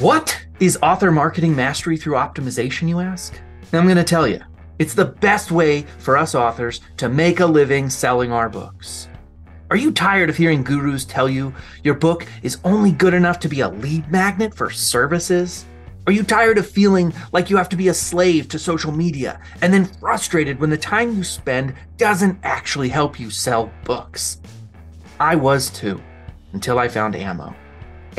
What is author marketing mastery through optimization, you ask? I'm going to tell you. It's the best way for us authors to make a living selling our books. Are you tired of hearing gurus tell you your book is only good enough to be a lead magnet for services? Are you tired of feeling like you have to be a slave to social media and then frustrated when the time you spend doesn't actually help you sell books? I was too, until I found Ammo.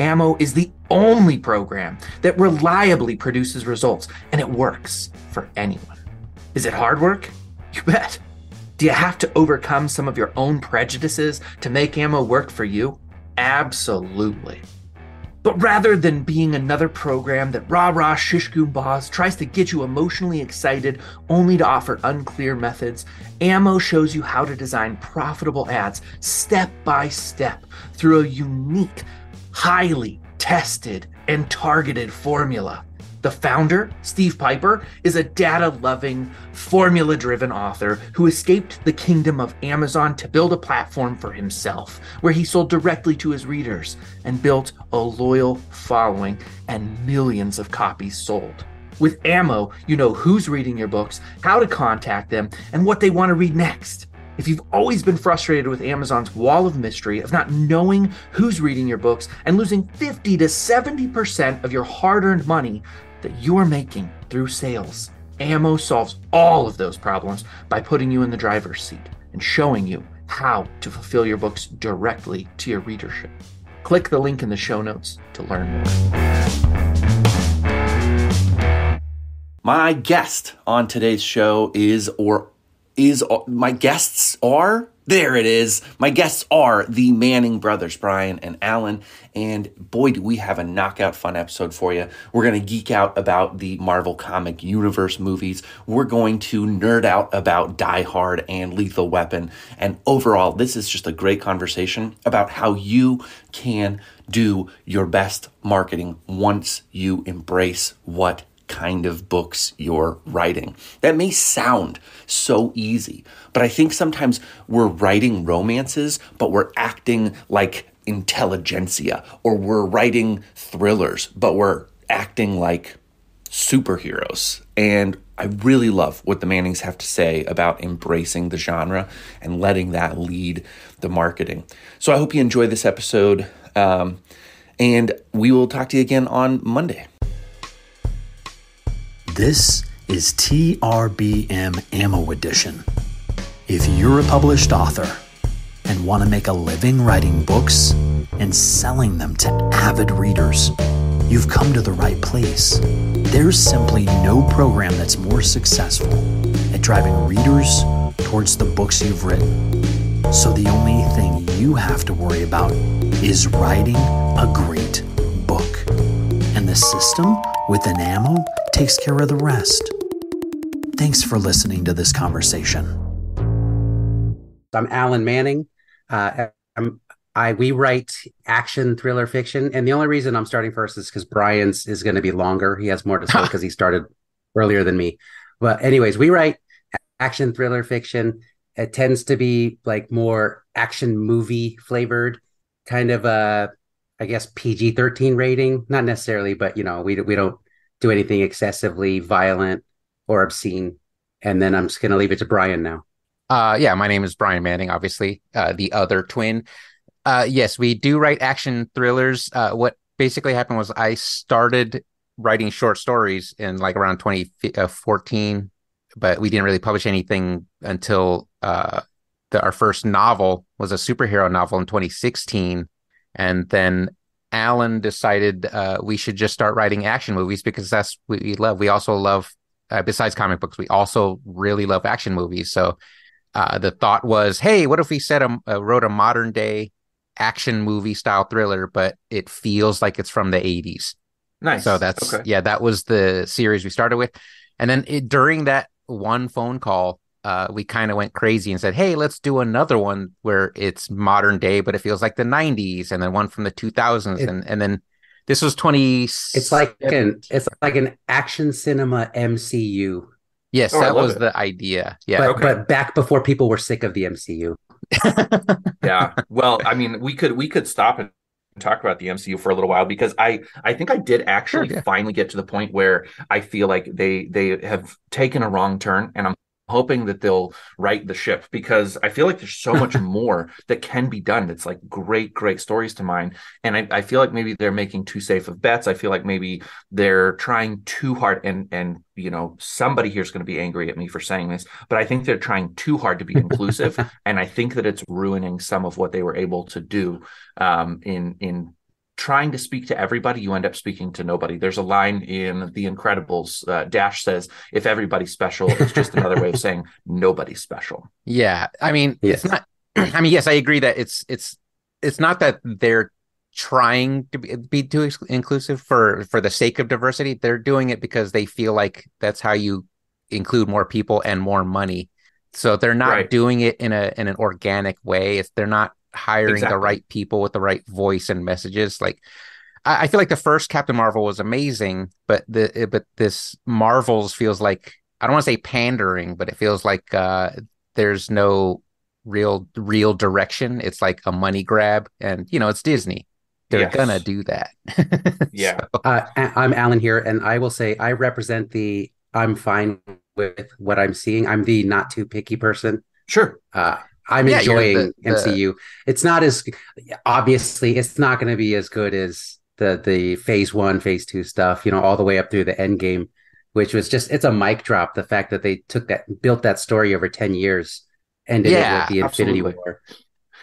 Ammo is the only program that reliably produces results, and it works for anyone. Is it hard work? You bet. Do you have to overcome some of your own prejudices to make ammo work for you? Absolutely. But rather than being another program that rah rah shish boss tries to get you emotionally excited only to offer unclear methods, Ammo shows you how to design profitable ads step by step through a unique, highly tested, and targeted formula. The founder, Steve Pieper, is a data loving, formula driven author who escaped the kingdom of Amazon to build a platform for himself where he sold directly to his readers and built a loyal following and millions of copies sold. With Ammo, you know who's reading your books, how to contact them, and what they want to read next. If you've always been frustrated with Amazon's wall of mystery of not knowing who's reading your books and losing 50 to 70% of your hard earned money, that you're making through sales. Ammo solves all of those problems by putting you in the driver's seat and showing you how to fulfill your books directly to your readership. Click the link in the show notes to learn more. My guest on today's show is or is uh, my guests are there it is. My guests are the Manning brothers, Brian and Alan. And boy, do we have a knockout fun episode for you. We're going to geek out about the Marvel Comic Universe movies. We're going to nerd out about Die Hard and Lethal Weapon. And overall, this is just a great conversation about how you can do your best marketing once you embrace what kind of books you're writing. That may sound so easy, but I think sometimes we're writing romances, but we're acting like intelligentsia, or we're writing thrillers, but we're acting like superheroes. And I really love what the Mannings have to say about embracing the genre and letting that lead the marketing. So I hope you enjoy this episode. Um, and we will talk to you again on Monday. This is TRBM Ammo Edition. If you're a published author and want to make a living writing books and selling them to avid readers, you've come to the right place. There's simply no program that's more successful at driving readers towards the books you've written. So the only thing you have to worry about is writing a great. And the system with Ammo takes care of the rest. Thanks for listening to this conversation. I'm Alan Manning. Uh, I'm, I we write action thriller fiction, and the only reason I'm starting first is because Brian's is going to be longer. He has more to say because he started earlier than me. But anyways, we write action thriller fiction. It tends to be like more action movie flavored, kind of a I guess PG thirteen rating. Not necessarily, but you know we we don't do anything excessively violent or obscene. And then I'm just going to leave it to Brian now. Uh, yeah, my name is Brian Manning, obviously, uh, the other twin. Uh, yes, we do write action thrillers. Uh, what basically happened was I started writing short stories in like around 2014, but we didn't really publish anything until uh, the, our first novel was a superhero novel in 2016. And then Alan decided uh, we should just start writing action movies because that's what we love. We also love, uh, besides comic books, we also really love action movies. So uh, the thought was, hey, what if we set a, uh, wrote a modern day action movie style thriller, but it feels like it's from the 80s. Nice. So that's okay. yeah, that was the series we started with, and then it, during that one phone call, uh, we kind of went crazy and said, "Hey, let's do another one where it's modern day, but it feels like the '90s," and then one from the 2000s, it, and and then this was 20. It's like an it's like an action cinema MCU. Yes, oh, that was it. the idea. Yeah, but, okay. but back before people were sick of the MCU. yeah. Well, I mean, we could we could stop and talk about the MCU for a little while because I I think I did actually Sure, yeah. finally get to the point where I feel like they they have taken a wrong turn and I'm hoping that they'll right the ship because I feel like there's so much more that can be done. That's like great, great stories to mine. And I, I feel like maybe they're making too safe of bets. I feel like maybe they're trying too hard and and you know, somebody here is going to be angry at me for saying this, but I think they're trying too hard to be inclusive. and I think that it's ruining some of what they were able to do um, in in trying to speak to everybody, you end up speaking to nobody. There's a line in The Incredibles. Uh, Dash says, "If everybody's special, it's just another way of saying nobody's special." Yeah, I mean, Yes. it's not. I mean, yes, I agree that it's it's it's not that they're trying to be, be too ex- inclusive for for the sake of diversity. They're doing it because they feel like that's how you include more people and more money. So they're not Right. doing it in a in an organic way. It's they're not hiring Exactly. the right people with the right voice and messages. Like I, I feel like the first Captain Marvel was amazing, but the but this Marvels feels like I don't want to say pandering, but it feels like uh there's no real real direction. It's like a money grab, and you know it's Disney. They're Yes. gonna do that. Yeah. Uh, I- I'm Alan here, and I will say I represent the I'm fine with what I'm seeing. I'm the not too picky person. Sure. Uh, I'm Yeah, enjoying the- the- MCU. It's not as obviously it's not going to be as good as the the Phase One, Phase Two stuff. You know, all the way up through the End Game, which was just it's a mic drop. The fact that they took that built that story over ten years, ended Yeah, it with the Infinity absolutely. War.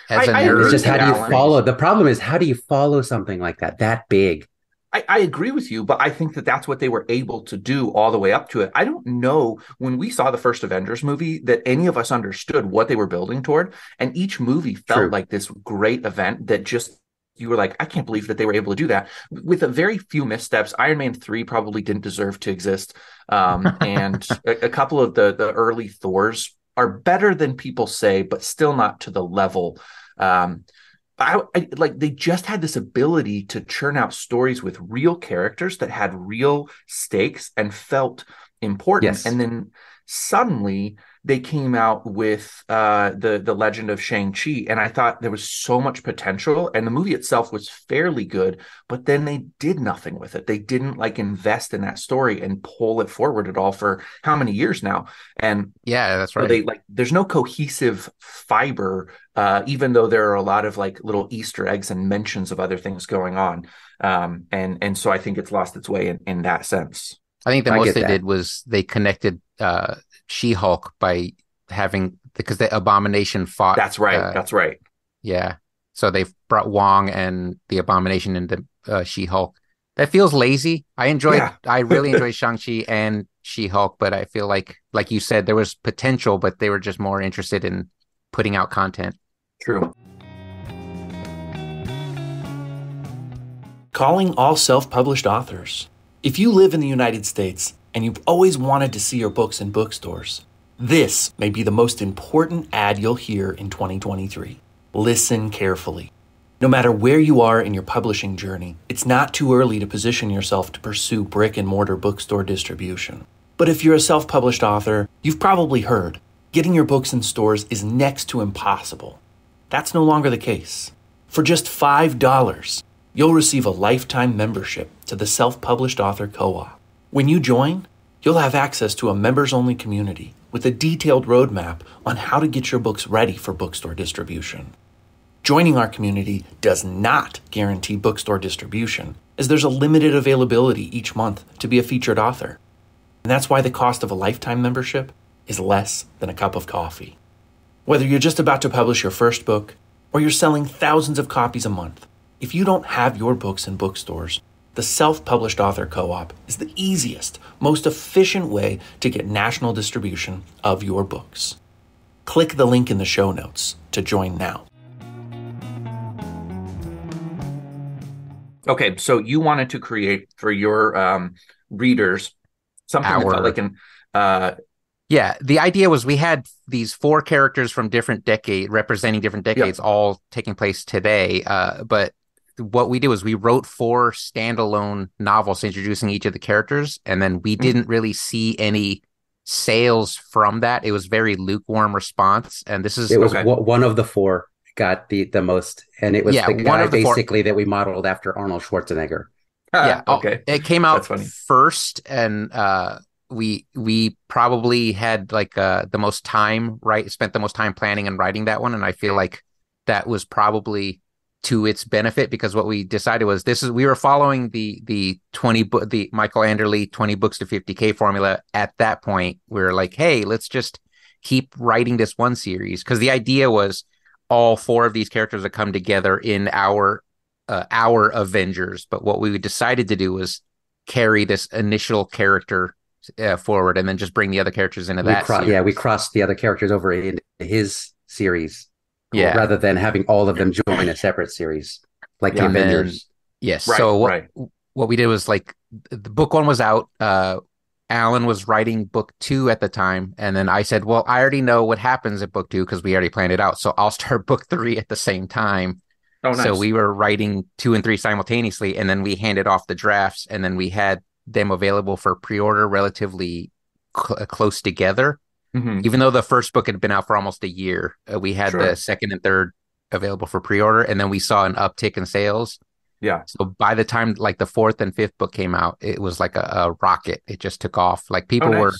As a I- I And nerd, it's just how do you follow? The problem is how do you follow something like that that big? I, I agree with you, but I think that that's what they were able to do all the way up to it. I don't know when we saw the first Avengers movie that any of us understood what they were building toward. And each movie felt True. like this great event that just, you were like, I can't believe that they were able to do that. With a very few missteps, Iron Man 3 probably didn't deserve to exist. Um, and a, a couple of the, the early Thors are better than people say, but still not to the level. Um, I, I like they just had this ability to churn out stories with real characters that had real stakes and felt important. Yes. And then suddenly they came out with uh, the the Legend of Shang Chi, and I thought there was so much potential, and the movie itself was fairly good, but then they did nothing with it. They didn't like invest in that story and pull it forward at all for how many years now, and yeah, that's right. they like there's no cohesive fiber uh even though there are a lot of like little easter eggs and mentions of other things going on um and and so i think it's lost its way in, in that sense I think the I most they that. did was they connected uh She-Hulk by having because the Abomination fought. that's right uh, that's right Yeah. So they've brought Wong and the Abomination into uh, She-Hulk. That feels lazy. I enjoyed Yeah. I really enjoyed Shang-Chi and She-Hulk, but I feel like like you said there was potential, but they were just more interested in putting out content. true Calling all self published authors. If you live in the United States and you've always wanted to see your books in bookstores, this may be the most important ad you'll hear in 2023. Listen carefully. No matter where you are in your publishing journey, it's not too early to position yourself to pursue brick and mortar bookstore distribution. But if you're a self published author, you've probably heard getting your books in stores is next to impossible. That's no longer the case. For just $5, you'll receive a lifetime membership to the Self Published Author Co op. When you join, you'll have access to a members only community with a detailed roadmap on how to get your books ready for bookstore distribution. Joining our community does not guarantee bookstore distribution, as there's a limited availability each month to be a featured author. And that's why the cost of a lifetime membership is less than a cup of coffee. Whether you're just about to publish your first book or you're selling thousands of copies a month, if you don't have your books in bookstores, the Self Published Author Co op is the easiest, most efficient way to get national distribution of your books. Click the link in the show notes to join now. okay so you wanted to create for your um readers something that felt like an uh Yeah, the idea was we had these four characters from different decade representing different decades all taking place today. Uh, but what we did was we wrote four standalone novels introducing each of the characters, and then we Mhm. didn't really see any sales from that. It was very lukewarm response, and this is It was Okay. one one of the four. got the the most, and it was Yeah, the one guy of the four- basically that we modeled after Arnold Schwarzenegger. yeah oh, okay. it came out first and uh we we probably had like uh the most time right spent the most time planning and writing that one and i feel like that was probably to its benefit because what we decided was this is we were following the the 20 book the Michael Anderle 20 books to 50k formula at that point we were like hey let's just keep writing this one series because the idea was all four of these characters would come together in our uh, our Avengers, but what we decided to do was carry this initial character uh, forward and then just bring the other characters into We that. cro- yeah, we crossed the other characters over into his series. Yeah. rather than having all of them join a separate series like the Yeah. And then- Avengers. Yes. Right, so what right. what we did was like the book one was out. Uh, Alan was writing book two at the time, and then I said, "Well, I already know what happens at book two because we already planned it out. So I'll start book three at the same time." Oh, nice. So we were writing two and three simultaneously, and then we handed off the drafts, and then we had them available for pre-order relatively cl- close together. Mhm. Even though the first book had been out for almost a year, uh, we had Sure. the second and third available for pre-order, and then we saw an uptick in sales. Yeah. So by the time like the fourth and fifth book came out, it was like a, a rocket. It just took off. Like people Oh, were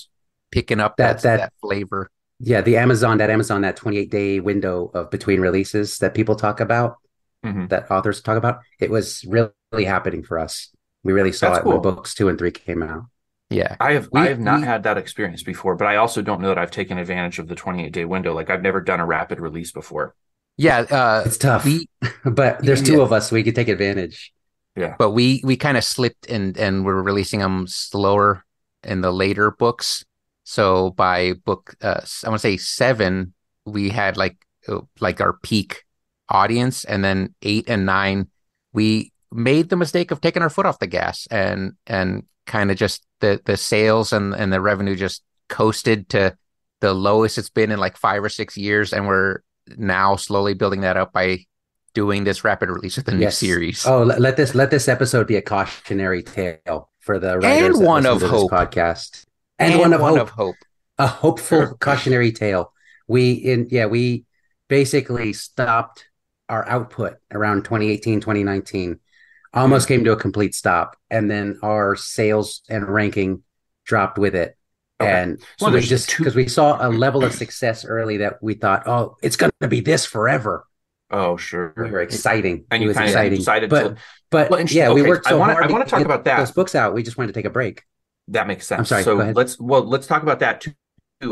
picking up That- that, that that- flavor. Yeah, the Amazon, that Amazon, that 28 day window of between releases that people talk about, Mhm. that authors talk about, it was really happening for us. We really saw That's it when books two and three came out. Yeah. I have We- I have not we- had that experience before, but I also don't know that I've taken advantage of the 28 day window. Like I've never done a rapid release before. Yeah. Uh, It's tough, we but there's two Yeah. of us, so we could take advantage. Yeah. But we we kind of slipped and and we're releasing them slower in the later books so by book uh i want to say seven we had like uh, like our peak audience and then eight and nine we made the mistake of taking our foot off the gas and and kind of just the the sales and and the revenue just coasted to the lowest it's been in like five or six years and we're now slowly building that up by doing this rapid release of the new series Oh, let, this let this episode be a cautionary tale for the writers that one of hope. podcast, and, one, of, hope. hope. a hopeful cautionary tale. We in yeah, we basically stopped our output around 2018, 2019. Almost came to a complete stop. And then our sales and ranking dropped with it. Okay. And so Well, we there's just two- because we saw a level of success early that we thought, oh, it's gonna be this forever. Oh, sure. We were exciting. And it you was kinda exciting. decided but to- but Well, interesting. yeah, we Okay, worked I so wanna- hard I wanna to talk get about that. those books out. We just wanted to take a break. That makes sense. I'm sorry, So go ahead. let's well let's talk about that too.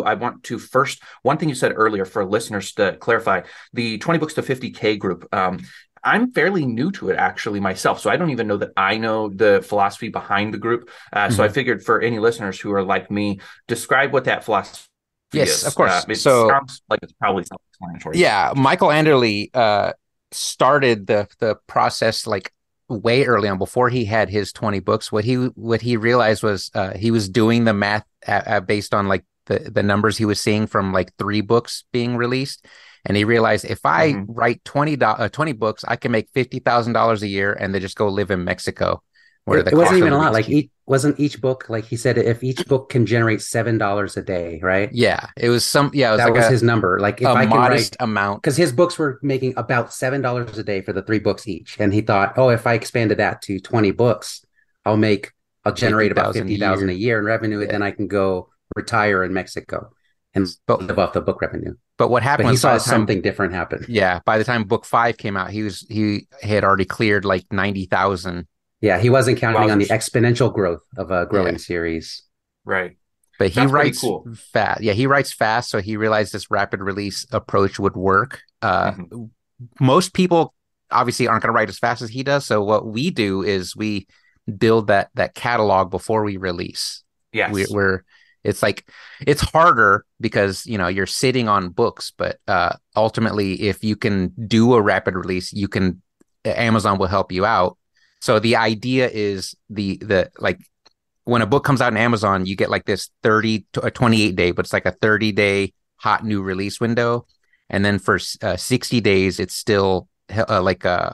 I want to first one thing you said earlier for listeners to clarify the 20 books to 50k group. Um, I'm fairly new to it actually myself, so I don't even know that I know the philosophy behind the group. Uh, So I figured for any listeners who are like me, describe what that philosophy Yes, is. of course. Uh, it So- sounds like it's probably self-explanatory. Yeah, Michael Anderle uh, started the the process like way early on before he had his 20 books. What he what he realized was uh, he was doing the math at, at based on like the the numbers he was seeing from like three books being released. And he realized if I Mhm. write 20, do- uh, 20 books, I can make $50,000 a year and they just go live in Mexico. Where It, the it wasn't even a lot. Like each wasn't each book like he said if each book can generate seven dollars a day, right? yeah, it was some, yeah, it was that like was a, his number. Like if a I can modest write amount. because his books were making about seven dollars a day for the three books each, and he thought, oh, if I expanded that to twenty books, I'll make I'll generate about 50,000 a a year. year in revenue, and then I can go retire in Mexico and But- live off the book revenue. But what But happened he saw time- something different happen. Yeah, by the time book five came out, he was he had already cleared like ninety thousand. Yeah, he wasn't counting on the exponential growth of a growing Yeah. series. Right. But he That's writes cool. fast. Yeah, he writes fast, so he realized this rapid release approach would work. Uh, Mhm. Most people obviously aren't going to write as fast as he does. So what we do is we build that that catalog before we release. Yes. we, we're it's like it's harder because you know you're sitting on books but uh ultimately if you can do a rapid release you can amazon will help you out. So the idea is the the like when a book comes out in amazon you get like this 30 to a 28 day but it's like a 30 day hot new release window. And then for uh, 60 days it's still uh, like uh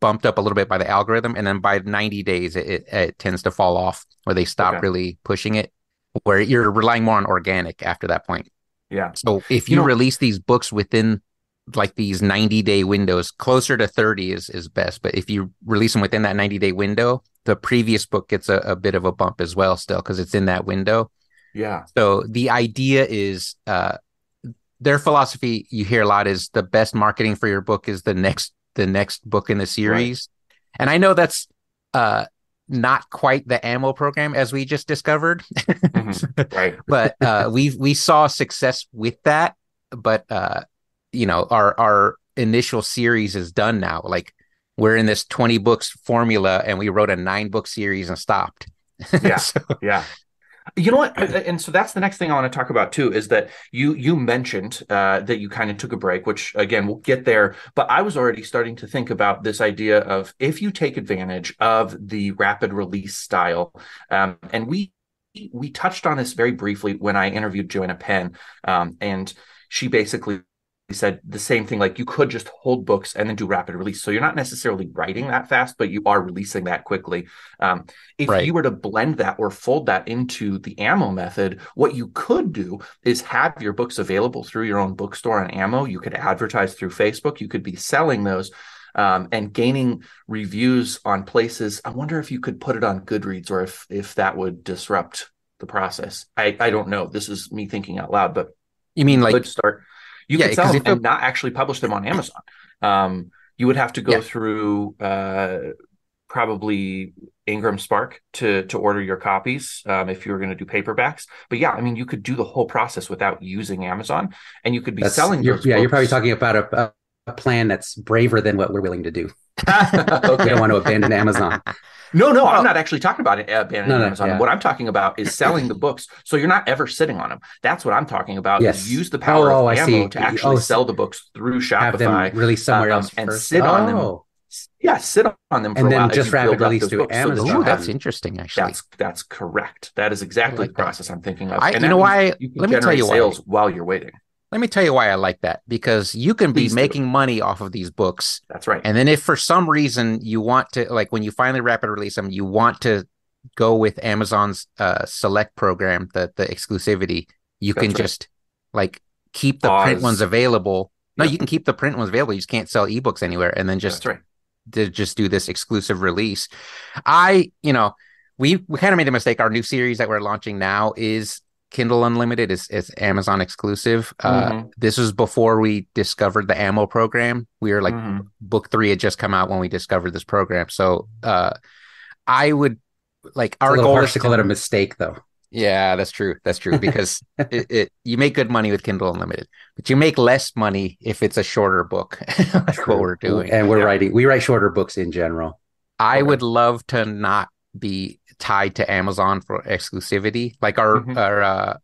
bumped up a little bit by the algorithm. And then by 90 days it, it, it tends to fall off where they stop Okay. really pushing it where you're relying more on organic after that point. Yeah. so if You you, know- release these books within like these 90 day windows closer to 30 is is best. But if you release them within that 90 day window the previous book gets a, a bit of a bump as well still because it's in that window. Yeah. so the idea is uh their philosophy you hear a lot is the best marketing for your book is the next the next book in the series. And i know that's uh not quite the ammo program as we just discovered Mhm. Right. but uh we we saw success with that but uh you know our our initial series is done now like we're in this 20 books formula and we wrote a nine book series and stopped Yeah. So- Yeah. You know what? And so that's the next thing I want to talk about too is that you you mentioned uh, that you kind of took a break, which again we'll get there. But I was already starting to think about this idea of if you take advantage of the rapid release style, um, and we we touched on this very briefly when I interviewed Joanna Penn, um, and she basically said the same thing like you could just hold books and then do rapid release. So you're not necessarily writing that fast but you are releasing that quickly. Um, if Right. you were to blend that or fold that into the ammo method what you could do is have your books available through your own bookstore on ammo. You could advertise through facebook. You could be selling those um, and gaining reviews on places. I wonder if you could put it on goodreads or if if that would disrupt the process. I i don't know. This is me thinking out loud but you mean like could start you Yeah, could sell them and not actually publish them on Amazon. Um, you would have to go Yeah. through uh, probably Ingram Spark to to order your copies um, if you were going to do paperbacks. But yeah, I mean, you could do the whole process without using Amazon, and you could be That's- selling. You're, yeah, you're probably talking about a, a plan that's braver than what we're willing to do. We okay. don't want to abandon Amazon. No, no, I'm not actually talking about it, uh, abandoning No, no, Amazon. yeah. What I'm talking about is selling the books, so you're not ever sitting on them. That's what I'm talking about. Yes. Use the power Oh, of I ammo see. to actually Oh, sell the books through Have them Shopify. released somewhere um, else and first. sit on them Oh, Yeah, sit on them for And a then while. just you rapid release to books so Amazon. you Ooh, that's interesting actually That's that's correct. That is exactly like the that. process I'm thinking of. I- And you know why- You can let me tell generate you why. sales while you're waiting. Let me tell you why i like that because you can be Please do. making money off of these books That's right. And then if for some reason you want to like when you finally rapid release them, you want to go with Amazon's uh select program, the the exclusivity, you That's can right. just like keep the print ones available. No, you can keep the print ones available. You just can't sell ebooks anywhere and then just right. to just do this exclusive release. I, you know, we we kind of made a mistake. Our new series that we're launching now is Kindle Unlimited. is is Amazon exclusive. Uh, Mhm. this was before we discovered the ammo program. We were like Mhm. book three had just come out when we discovered this program. So uh I would like Our our goal is to call it a mistake, though. yeah, that's true. That's true because it, it you make good money with Kindle Unlimited, but you make less money if it's a shorter book. like what we're doing. and we're Yeah. writing. We write shorter books in general. I Okay. would love to not be tied to Amazon for exclusivity. Like our Mhm. our uh,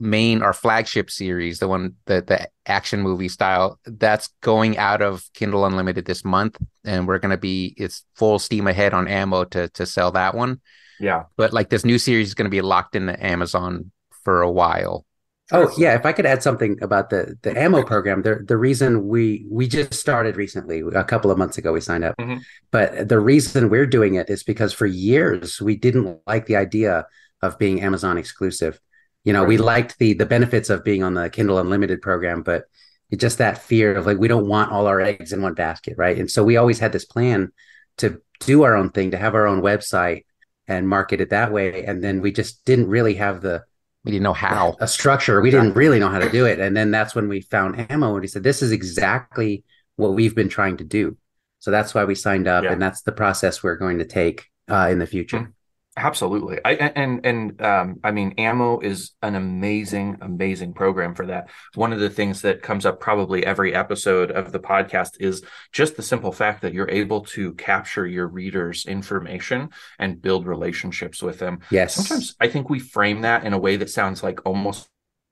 main our flagship series, the one that the action movie style, that's going out of Kindle Unlimited this month, and we're gonna be it's full steam ahead on ammo to to sell that one. Yeah. But like this new series is gonna be locked into Amazon for a while. Oh yeah, if I could add something about the the ammo program, the the reason we we just started recently, a couple of months ago, we signed up. Mhm. But the reason we're doing it is because for years we didn't like the idea of being Amazon exclusive. You know, we liked the the benefits of being on the Kindle Unlimited program, but it just that fear of like we don't want all our eggs in one basket, right? And so we always had this plan to do our own thing, to have our own website and market it that way. And then we just didn't really have the We didn't know how. a structure. We didn't really know how to do it. And then that's when we found ammo and he said, this is exactly what we've been trying to do. So that's why we signed up Yeah. and that's the process we're going to take uh, in the future. Absolutely. I and and um I mean ammo is an amazing amazing program for that. One of the things that comes up probably every episode of the podcast is just the simple fact that you're able to capture your readers information and build relationships with them. Yes. Sometimes I think we frame that in a way that sounds like almost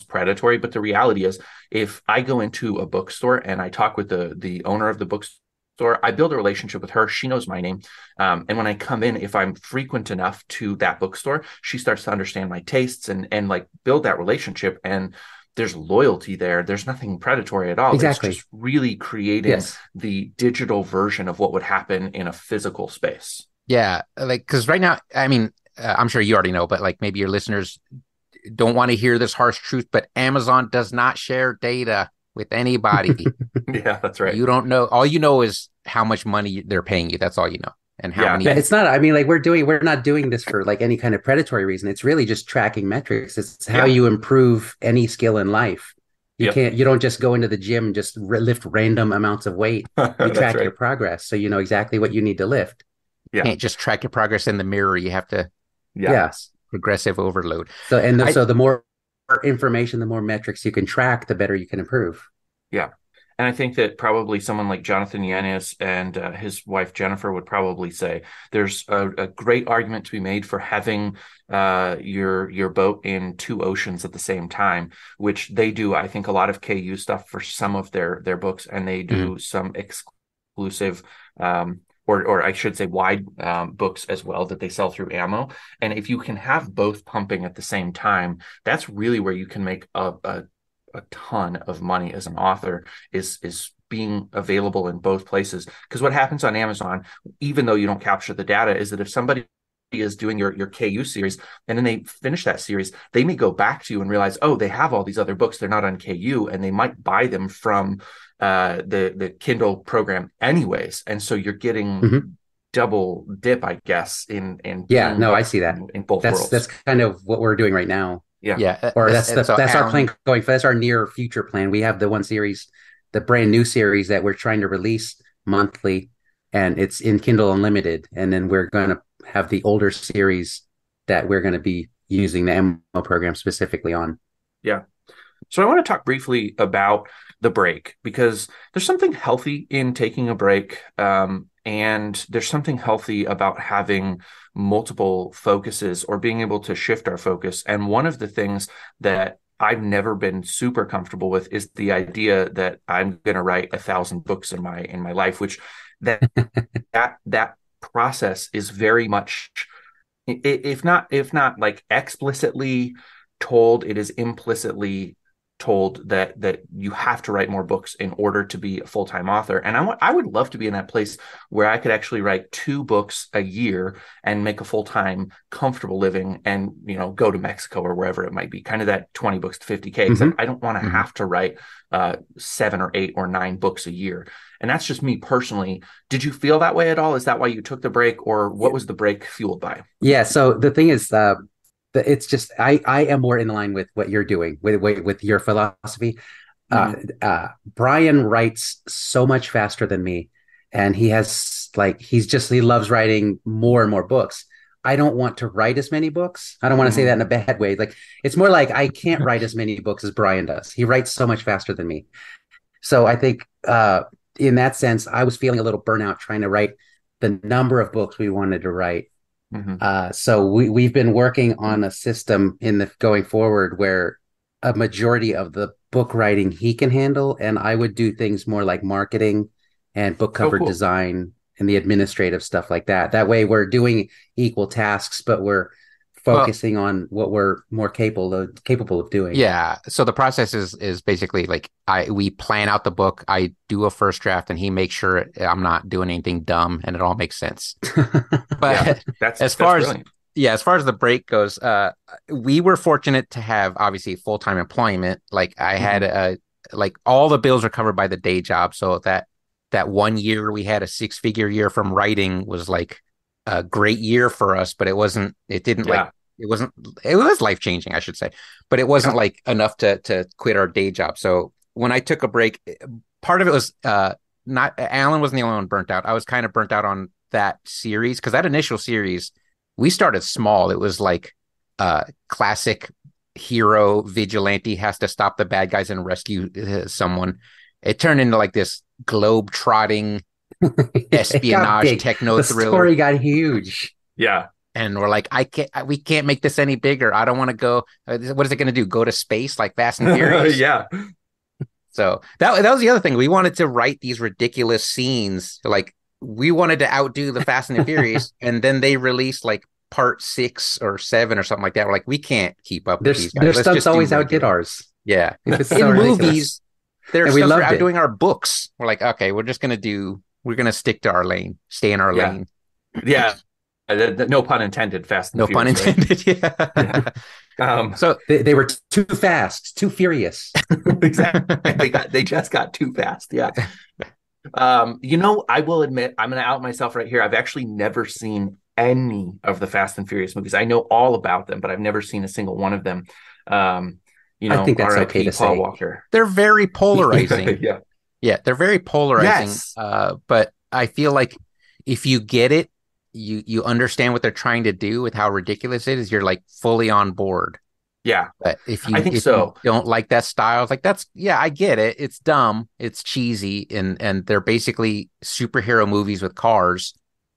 predatory, but the reality is if I go into a bookstore and I talk with the the owner of the bookstore, I build a relationship with her. She knows my name. Um, and when I come in, if I'm frequent enough to that bookstore, she starts to understand my tastes and and like build that relationship. And there's loyalty there. There's nothing predatory at all. Exactly. It's just really creating Yes. the digital version of what would happen in a physical space. Yeah, like because right now, I mean, uh, I'm sure you already know, but like maybe your listeners don't want to hear this harsh truth, but Amazon does not share data. With anybody. yeah, that's right. You don't know. All you know is how much money they're paying you. That's all you know. And how Yeah. many. Yeah, it's not. I mean, like we're doing, we're not doing this for like any kind of predatory reason. It's really just tracking metrics. It's how Yeah. you improve any skill in life. You Yep. can't. You don't just go into the gym and just re- lift random amounts of weight. You track right. your progress, so you know exactly what you need to lift. Yeah. can't just track your progress in the mirror. You have to Yeah. Yes. progressive overload. So and the, I- so the more information, the more metrics you can track, the better you can improve. Yeah. And I think that probably someone like Jonathan Yanez and uh, his wife Jennifer would probably say there's a, a great argument to be made for having uh, your your boat in two oceans at the same time, which they do. I think a lot of KU stuff for some of their their books, and they do some exclusive. Um, or, or I should say, wide um, books as well that they sell through Ammo. And if you can have both pumping at the same time, that's really where you can make a, a a ton of money as an author is is being available in both places because what happens on amazon even though you don't capture the data is that if somebody is doing your your ku series and then they finish that series they may go back to you and realize oh they have all these other books they're not on ku and they might buy them from uh the the kindle program anyways and so you're getting Mhm. double dip i guess in in Yeah, being no, I see that. in, in both That's worlds that's kind of what we're doing right now. Yeah. Yeah. or uh, that's the, so that's our plan going for that's our near future plan we have the one series the brand new series that we're trying to release monthly and it's in kindle unlimited and then we're going to have the older series that we're going to be using the ammo program specifically on Yeah. So I want to talk briefly about the break because there's something healthy in taking a break, um, and there's something healthy about having multiple focuses or being able to shift our focus. And one of the things that I've never been super comfortable with is the idea that I'm going to write a thousand books in my in my life, which that that that process is very much if not if not like explicitly told it is implicitly told that that you have to write more books in order to be a full-time author. And I want I would love to be in that place where I could actually write two books a year and make a full-time comfortable living and you know go to Mexico or wherever it might be kind of that 20 books to 50k because I don't want to Mhm. have to write uh 7 or 8 or 9 books a year. And that's just me personally. Did you feel that way at all? Is that why you took the break or what was the break fueled by? Yeah so the thing is uh it's just i i am more in line with what you're doing with with, with your philosophy. Uh, uh brian writes so much faster than me and he has like he's just he loves writing more and more books. I don't want to write as many books. I don't want to say that in a bad way. Like it's more like i can't write as many books as brian does. He writes so much faster than me. So i think uh in that sense i was feeling a little burnout trying to write the number of books we wanted to write Mhm. uh, so we we've been working on a system in the going forward where a majority of the book writing he can handle, and I would do things more like marketing and book cover cool. design and the administrative stuff like that. That way, we're doing equal tasks, but we're focusing on what we're more capable of capable of doing. Yeah. So the process is is basically like I we plan out the book. I do a first draft, and he makes sure I'm not doing anything dumb, and it all makes sense. But Yeah. that's As that's far as- brilliant. yeah, as far as the break goes, uh, we were fortunate to have obviously full time employment. Like I had a like all the bills are covered by the day job, so that that one year we had a six figure year from writing was like a great year for us, but it wasn't. It didn't Yeah. like it wasn't. It was life changing, I should say, but it wasn't like enough to to quit our day job. So when I took a break, part of it was uh not Alan wasn't the only one burnt out. I was kind of burnt out on that series because that initial series we started small. It was like uh classic hero vigilante has to stop the bad guys and rescue uh, someone. It turned into like this globe trotting espionage big. techno The thriller story got huge. Yeah. and we're like i can't we can't make this any bigger i don't want to go uh, what is it going to do go to space like fast and furious yeah. so that, that was the other thing we wanted to write these ridiculous scenes like we wanted to outdo the fast and the furious and then they released like part six or seven or something like that we're like we can't keep up with Their, these guys their Let's stunts always outdid ours. yeah It's in so ridiculous. movies their And we stunts are loved it. outdoing our books we're like okay we're just gonna do we're gonna stick to our lane stay in our Yeah. lane Yeah. Uh, th- th- no pun intended. Fast. And no pun Furious, right? intended yeah Um, So They, they were too fast, too furious. exactly. they got they just got too fast. Yeah. Um, you know, I will admit, I'm going to out myself right here. I've actually never seen any of the Fast and Furious movies. I know all about them, but I've never seen a single one of them. Um, you I think that's RIP okay to Paul say. Walker. they're very polarizing. yeah. Yeah, they're very polarizing. Yes. Uh, but I feel like if you get it, you you understand what they're trying to do with how ridiculous it is. You're like fully on board. Yeah. But if you, I think if so. you don't like that style, it's like that's yeah, I get it. It's dumb, it's cheesy, and and they're basically superhero movies with cars.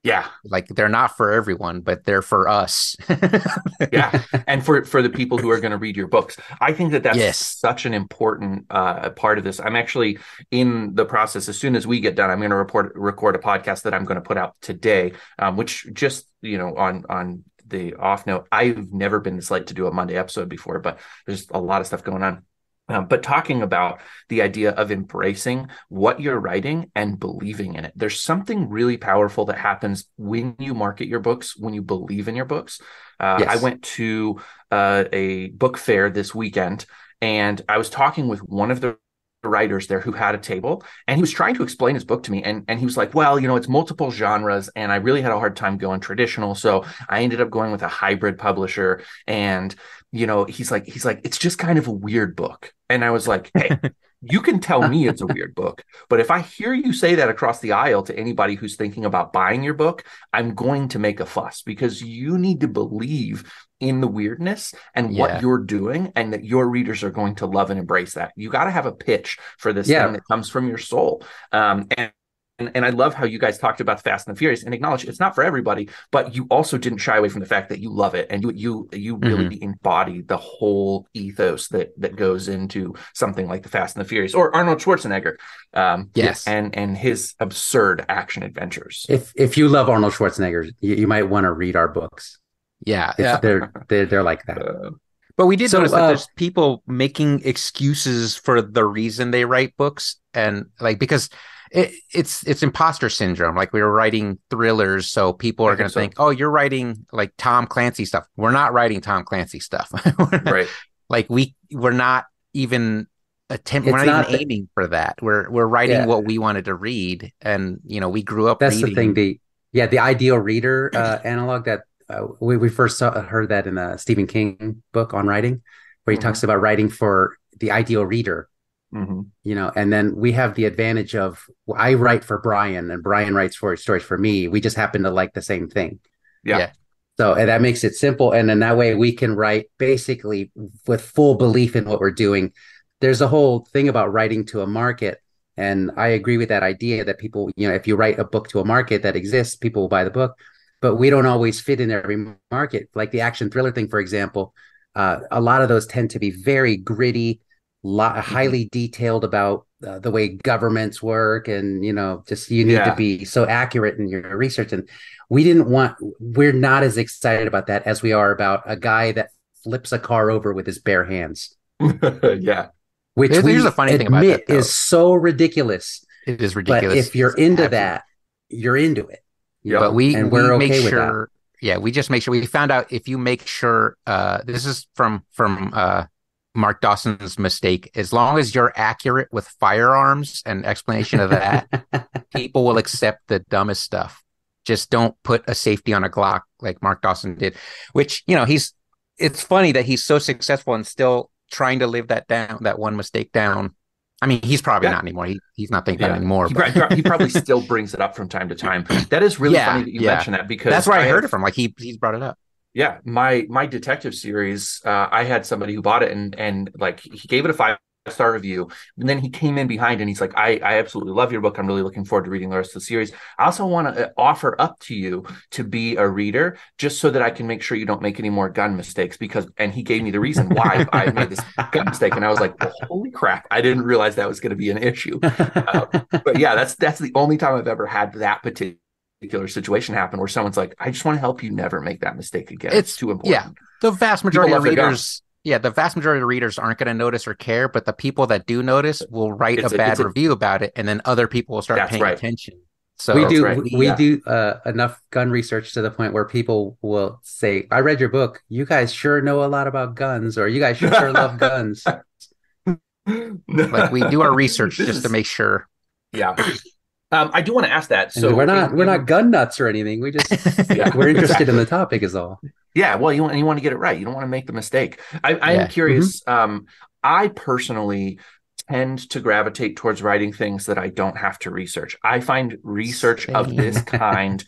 Yeah. Like they're not for everyone, but they're for us. yeah and for for the people who are going to read your books i think that that's Yes. such an important uh part of this i'm actually in the process as soon as we get done i'm going to report record a podcast that i'm going to put out today um, which just you know on on the off note i've never been this late to do a monday episode before but there's a lot of stuff going on um, but talking about the idea of embracing what you're writing and believing in it. There's something really powerful that happens when you market your books, when you believe in your books. Uh, Yes. I went to uh, a book fair this weekend and I was talking with one of the writers there who had a table and he was trying to explain his book to me and and he was like well you know it's multiple genres and I really had a hard time going traditional so I ended up going with a hybrid publisher and you know he's like he's like it's just kind of a weird book and I was like hey you can tell me it's a weird book but if I hear you say that across the aisle to anybody who's thinking about buying your book I'm going to make a fuss because you need to believe in the weirdness and Yeah. what you're doing and that your readers are going to love and embrace that you got to have a pitch for this Yeah. thing that comes from your soul um, and and, and I love how you guys talked about Fast and the Furious and acknowledge it's not for everybody, but you also didn't shy away from the fact that you love it and you you you really embody the whole ethos that that goes into something like the Fast and the Furious or Arnold Schwarzenegger, um, Yes. and and his absurd action adventures. If if you love Arnold Schwarzenegger, you, you might want to read our books. yeah, It's, yeah. They're they're they're like that. Uh, But we did So, notice that uh, there's people making excuses for the reason they write books, and like because it, it's it's imposter syndrome. Like we were writing thrillers, so people are going to think so. "Oh, you're writing like Tom Clancy stuff." We're not writing Tom Clancy stuff. Right. Like we we're not even attempt. We're not, not even that- aiming for that. We're we're writing Yeah. what we wanted to read, and you know we grew up. That's reading. the thing. The yeah, the ideal reader uh, analog that uh, we we first saw, heard that in a Stephen King book on writing, where he Mhm. talks about writing for the ideal reader. Mhm. You know, and then we have the advantage of I write for Brian, and Brian writes for stories for me. We just happen to like the same thing. Yeah. Yeah. So and that makes it simple, and then that way we can write basically with full belief in what we're doing. There's a whole thing about writing to a market, and I agree with that idea that people, you know, if you write a book to a market that exists, people will buy the book. But we don't always fit in every market. Like the action thriller thing, for example, uh, a lot of those tend to be very gritty, lot, highly detailed about uh, the way governments work, and you know, just you need Yeah. to be so accurate in your research. And we didn't want, we're not as excited about that as we are about a guy that flips a car over with his bare hands, yeah. which Here's- we here's the funny thing about admit that, though. is so ridiculous. It is ridiculous. But ridiculous. if you're into Absolutely. that, you're into it. Yeah. but we and we we're make okay with that. sure yeah we just make sure we found out if you make sure uh this is from from uh mark dawson's mistake. As long as you're accurate with firearms and explanation of that people will accept the dumbest stuff. Just don't put a safety on a glock like mark dawson did which you know he's it's funny that he's so successful and still trying to live that down that one mistake down. I mean he's probably not anymore. He, he's not thinking Yeah. anymore He, but- he probably still brings it up from time to time. That is really Yeah, funny that you yeah. mention that because that's where i, heard have- it from. Like he he's brought it up Yeah, my my detective series, uh, I had somebody who bought it and and like he gave it a five star review, and then he came in behind and he's like, I I absolutely love your book. I'm really looking forward to reading the rest of the series. I also want to offer up to you to be a reader, just so that I can make sure you don't make any more gun mistakes. Because and he gave me the reason why I made this gun mistake, and I was like, well, holy crap, I didn't realize that was going to be an issue. But yeah, that's that's the only time I've ever had that particular. Situation happen where someone's like, I just want to help you never make that mistake again. It's, It's- too important. yeah. the vast majority of readers yeah the vast majority of readers aren't going to notice or care but the people that do notice will write It's a a- bad a- review about it and then other people will start paying right. attention So we do right. we Yeah. do uh, enough gun research to the point where people will say, "I read your book. You guys sure know a lot about guns, or you guys sure love guns." like we do our research This just to make sure. Yeah. Um, I do want to ask that. And So we're not we're not gun nuts or anything. We just Yeah, we're interested in the topic, is all. Yeah, well, you want you want to get it right. You don't want to make the mistake. I, I Yeah. am curious. Um, I personally tend to gravitate towards writing things that I don't have to research. I find research of this kind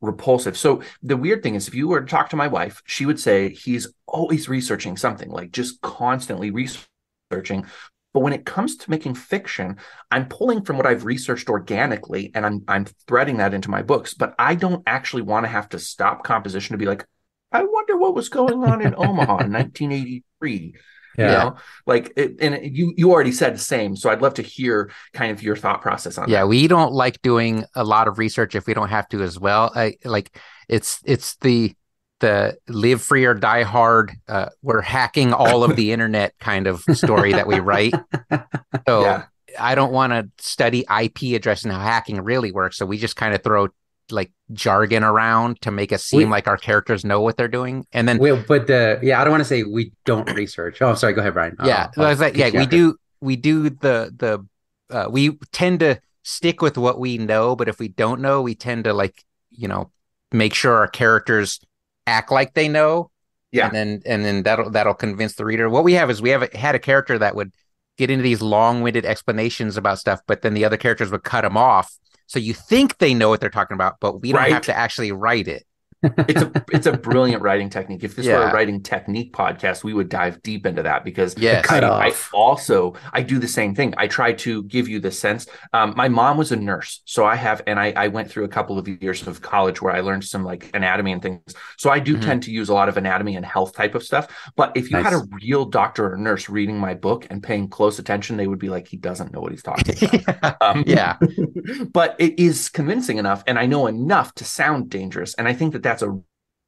repulsive. So the weird thing is, if you were to talk to my wife, she would say he's always researching something, like just constantly researching. But when it comes to making fiction, I'm pulling from what I've researched organically and I'm I'm threading that into my books. But I don't actually want to have to stop composition to be like, I wonder what was going on in Omaha in 1983. You know, like, it, and you you already said the same. So I'd love to hear kind of your thought process on that. Yeah, that. we don't like doing a lot of research if we don't have to as well. I like it's it's the the live free or die hard. Uh, we're hacking all of the internet kind of story that we write. So Yeah. I don't want to study IP address and how hacking really works. So we just kind of throw like jargon around to make us seem We- like our characters know what they're doing. And then Well, but the yeah, I don't want to say we don't research. Oh, sorry. Go ahead, Brian. yeah, I'll was like, yeah, we do we do the the uh, we tend to stick with what we know, but if we don't know, we tend to like you know make sure our characters act like they know. Yeah. and then and then that'll that'll convince the reader. What we have is we have had a character that would get into these long-winded explanations about stuff, but then the other characters would cut them off. So you think they know what they're talking about, but we don't Right. have to actually write it. It's a it's a brilliant writing technique. If this were a writing technique podcast, we would dive deep into that because Yes. Cut I, I off. also I do the same thing. I try to give you the sense. Um, my mom was a nurse, so I have, and I, I went through a couple of years of college where I learned some like anatomy and things. So I do Mhm. tend to use a lot of anatomy and health type of stuff. But if you had a real doctor or nurse reading my book and paying close attention, they would be like, he doesn't know what he's talking about. Um, yeah. but it is convincing enough, and I know enough to sound dangerous. And I think that that that's a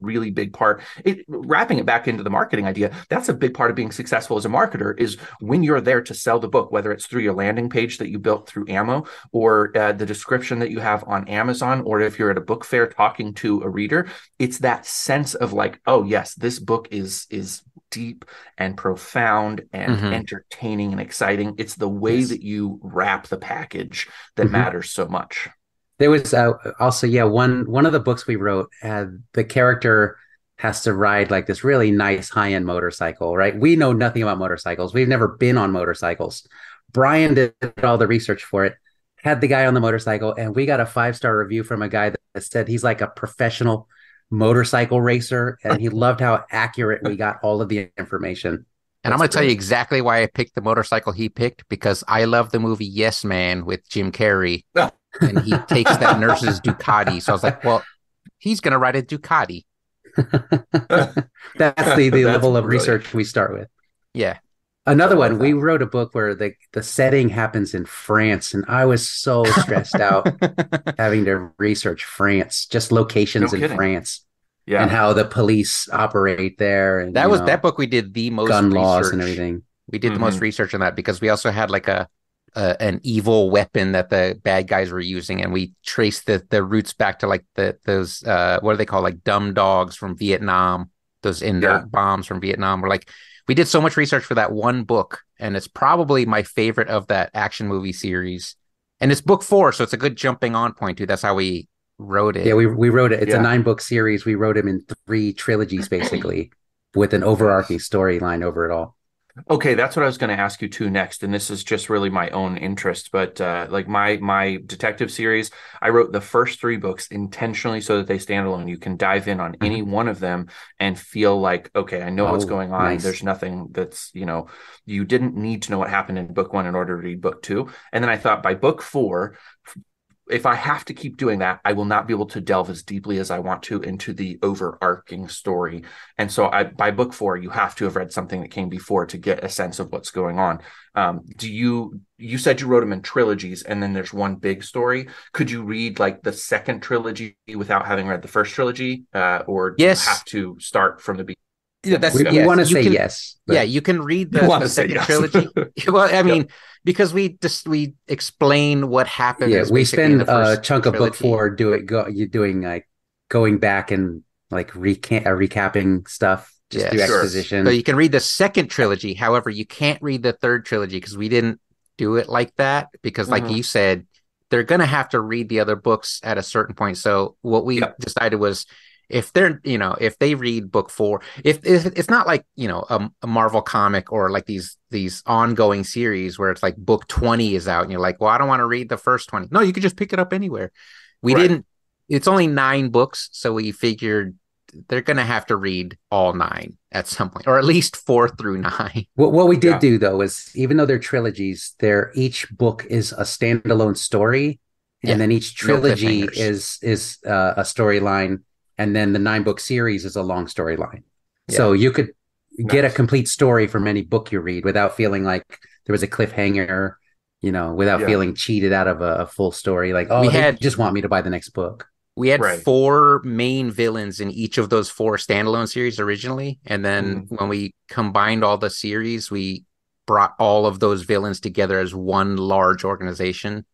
really big part. It wrapping it back into the marketing idea. That's a big part of being successful as a marketer is when you're there to sell the book, whether it's through your landing page that you built through Ammo, or uh, the description that you have on Amazon, or if you're at a book fair talking to a reader. It's that sense of like, oh yes, this book is is deep and profound and Mhm. entertaining and exciting. It's the way Yes. that you wrap the package that Mhm. matters so much. There was uh, also yeah one one of the books we wrote had the character has to ride like this really nice high end motorcycle, right? We know nothing about motorcycles. We've never been on motorcycles. Brian did all the research for it, had the guy on the motorcycle, and we got a five star review from a guy that said he's like a professional motorcycle racer, and he loved how accurate we got all of the information. And I'm going to tell you exactly why I picked the motorcycle he picked because I love the movie Yes Man with Jim Carrey. And he takes that nurse's Ducati. So I was like, well, he's going to ride a Ducati. That's the, the That's level of brilliant. research we start with. Yeah. Another one, we wrote a book where the, the setting happens in France, and I was so stressed out having to research France, just locations No in kidding. France Yeah. and how the police operate there. And, that was know, that book we did the most gun research. laws and everything. We did the most Mhm. research on that because we also had like a, a an evil weapon that the bad guys were using, and we traced the the roots back to like the those uh what are they called like dumb dogs from Vietnam, those inert Yeah. bombs from Vietnam. We're like we did so much research for that one book, and it's probably my favorite of that action movie series. And it's book four, so it's a good jumping on point too. That's how we wrote it. Yeah, we, we wrote it. It's Yeah. a nine book series. We wrote them in three trilogies, basically, with an overarching storyline over it all. Okay, that's what I was going to ask you too next, and this is just really my own interest. But uh, like my my detective series, I wrote the first three books intentionally so that they stand alone. You can dive in on any one of them and feel like, okay, I know what's Oh, going on. nice. There's nothing that's you know you didn't need to know what happened in book one in order to read book two. And then I thought by book four, if I have to keep doing that, I will not be able to delve as deeply as I want to into the overarching story. And so, I, by book four, you have to have read something that came before to get a sense of what's going on. Um, do you? You said you wrote them in trilogies, and then there's one big story. Could you read like the second trilogy without having read the first trilogy, uh, or do Yes. you have to start from the beginning? Yeah, that's We, yes, want to say can- yes. Yeah, you can read the, the second yes. trilogy. well, I mean, because we just we explain what happened. yeah. We spend a first chunk of book four do it. Go you doing like going back and like recant uh, recapping stuff just Yeah, through sure. exposition. So you can read the second trilogy. However, you can't read the third trilogy because we didn't do it like that. Because, like Mhm. you said, they're gonna have to read the other books at a certain point. So what we Yep. decided was if they're you know if they read book four if, if it's not like you know a, a marvel comic or like these these ongoing series where it's like book 20 is out and you're like well i don't want to read the first 20 no you could just pick it up anywhere we Right. didn't it's only nine books so we figured they're gonna have to read all nine at some point or at least four through nine What what we did Yeah. do though is even though they're trilogies, they're each book is a standalone story, Yeah. and then each trilogy cliffhangers. is is uh, a storyline, and then the nine book series is a long storyline. So you could get a complete story from any book you read without feeling like there was a cliffhanger, you know, without Yeah. feeling cheated out of a, a full story. Like, oh, We they had- just want me to buy the next book. We had Right. four main villains in each of those four standalone series originally, and then Mm-hmm. when we combined all the series, we brought all of those villains together as one large organization.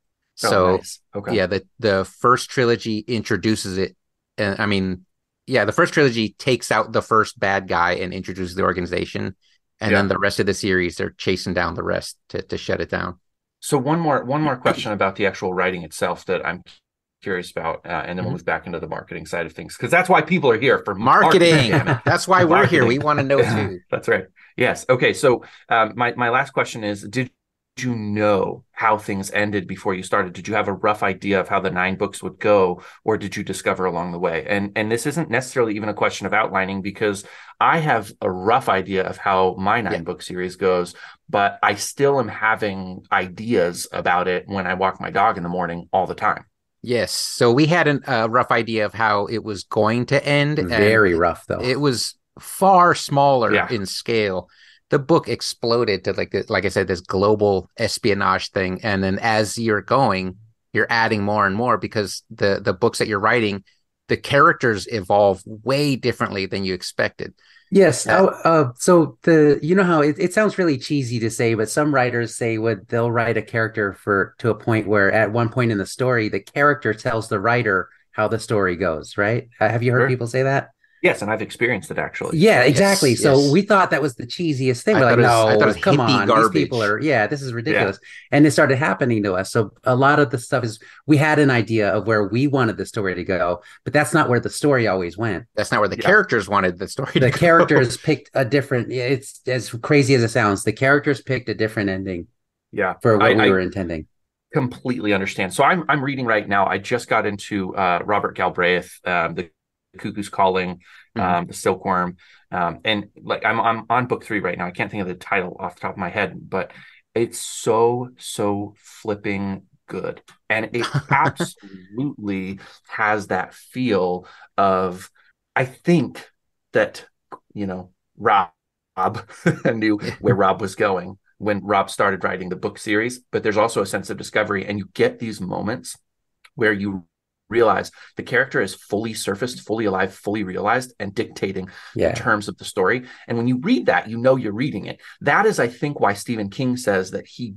Oh, So nice. okay. yeah, the the first trilogy introduces it, and I mean, yeah, the first trilogy takes out the first bad guy and introduces the organization, and Yeah. then the rest of the series they're chasing down the rest to to shut it down. So one more one more question about the actual writing itself that I'm curious about, uh, and then we'll Mhm. move back into the marketing side of things because that's why people are here for Marketing. it. That's why we're here. We want to know too. That's right. Yes. Okay. So um, my my last question is: Did you know how things ended before you started? Did you have a rough idea of how the nine books would go, or did you discover along the way? And and this isn't necessarily even a question of outlining because I have a rough idea of how my nine Yeah. book series goes, but I still am having ideas about it when I walk my dog in the morning all the time. Yes. So we had an- a rough idea of how it was going to end. Very rough though. It was far smaller Yeah. in scale. The book exploded to like like I said, this global espionage thing, and then as you're going, you're adding more and more because the the books that you're writing, the characters evolve way differently than you expected. Yes. Yeah. Oh, uh, so the you know how it, it sounds really cheesy to say, but some writers say what they'll write a character for to a point where at one point in the story, the character tells the writer how the story goes. Right? Uh, have you heard Sure. people say that? Yes, and I've experienced it actually. Yeah, exactly. Yes, so yes. we thought that was the cheesiest thing. We're like, was- I thought it no, was come on, garbage. these people are. Yeah, this is ridiculous. And it started happening to us. So a lot of the stuff is we had an idea of where we wanted the story to go, but that's not where the story always went. That's not where the Yeah. characters wanted the story. to the go. characters picked a different it's as crazy as it sounds the characters picked a different ending Yeah. for what I- we I- were intending completely understand. So I'm I'm reading right now. I just got into uh, Robert Galbraith, um, the Cuckoo's Calling, Mhm. um, the Silkworm, um, and like I'm I'm on book three right now. I can't think of the title off the top of my head, but it's so so flipping good, and it absolutely has that feel of. I think that you know Rob knew where Rob was going when Rob started writing the book series, but there's also a sense of discovery, and you get these moments where you realize the character is fully surfaced, fully alive, fully realized, and dictating yeah the terms of the story. And when you read that, you know you're reading it. That is, I think, why Stephen King says that he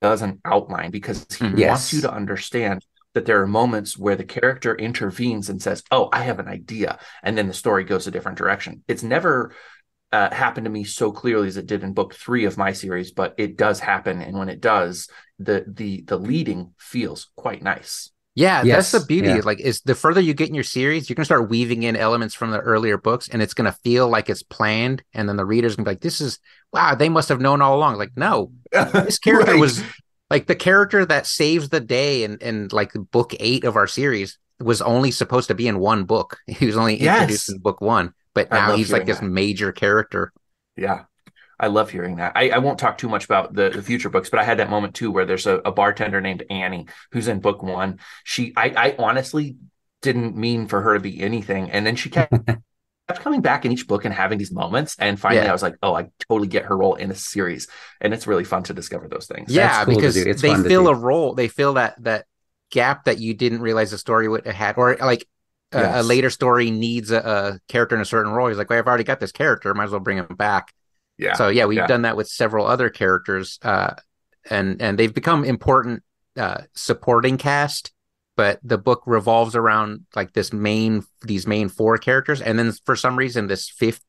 doesn't outline because he Mhm. Yes. wants you to understand that there are moments where the character intervenes and says, "Oh, I have an idea," and then the story goes a different direction. It's never uh, happened to me so clearly as it did in book three of my series, but it does happen, and when it does, the the the leading feels quite nice. Yeah, Yes, that's the beauty. yeah. Like, is the further you get in your series, you're gonna start weaving in elements from the earlier books, and it's gonna feel like it's planned. And then the reader's gonna be like, "This is wow, they must have known all along." Like, no, this character Right. was like the character that saves the day and in like book eight of our series was only supposed to be in one book. He was only Yes. introduced in book one, but now he's like this that. major character. Yeah. I love hearing that. I, I won't talk too much about the, the future books, but I had that moment too where there's a, a bartender named Annie who's in book one. She, I, I honestly didn't mean for her to be anything. And then she kept, kept coming back in each book and having these moments. And finally, Yeah. I was like, oh, I totally get her role in a series. And it's really fun to discover those things. Yeah, cool because. It's they fill a role. They fill that that gap that you didn't realize the story would have had, or like a, a later story needs a, a character in a certain role. He's like, well, I've already got this character. Might as well bring him back. Yeah. So yeah, we've yeah. done that with several other characters, uh, and and they've become important uh, supporting cast. But the book revolves around like this main these main four characters, and then for some reason this fifth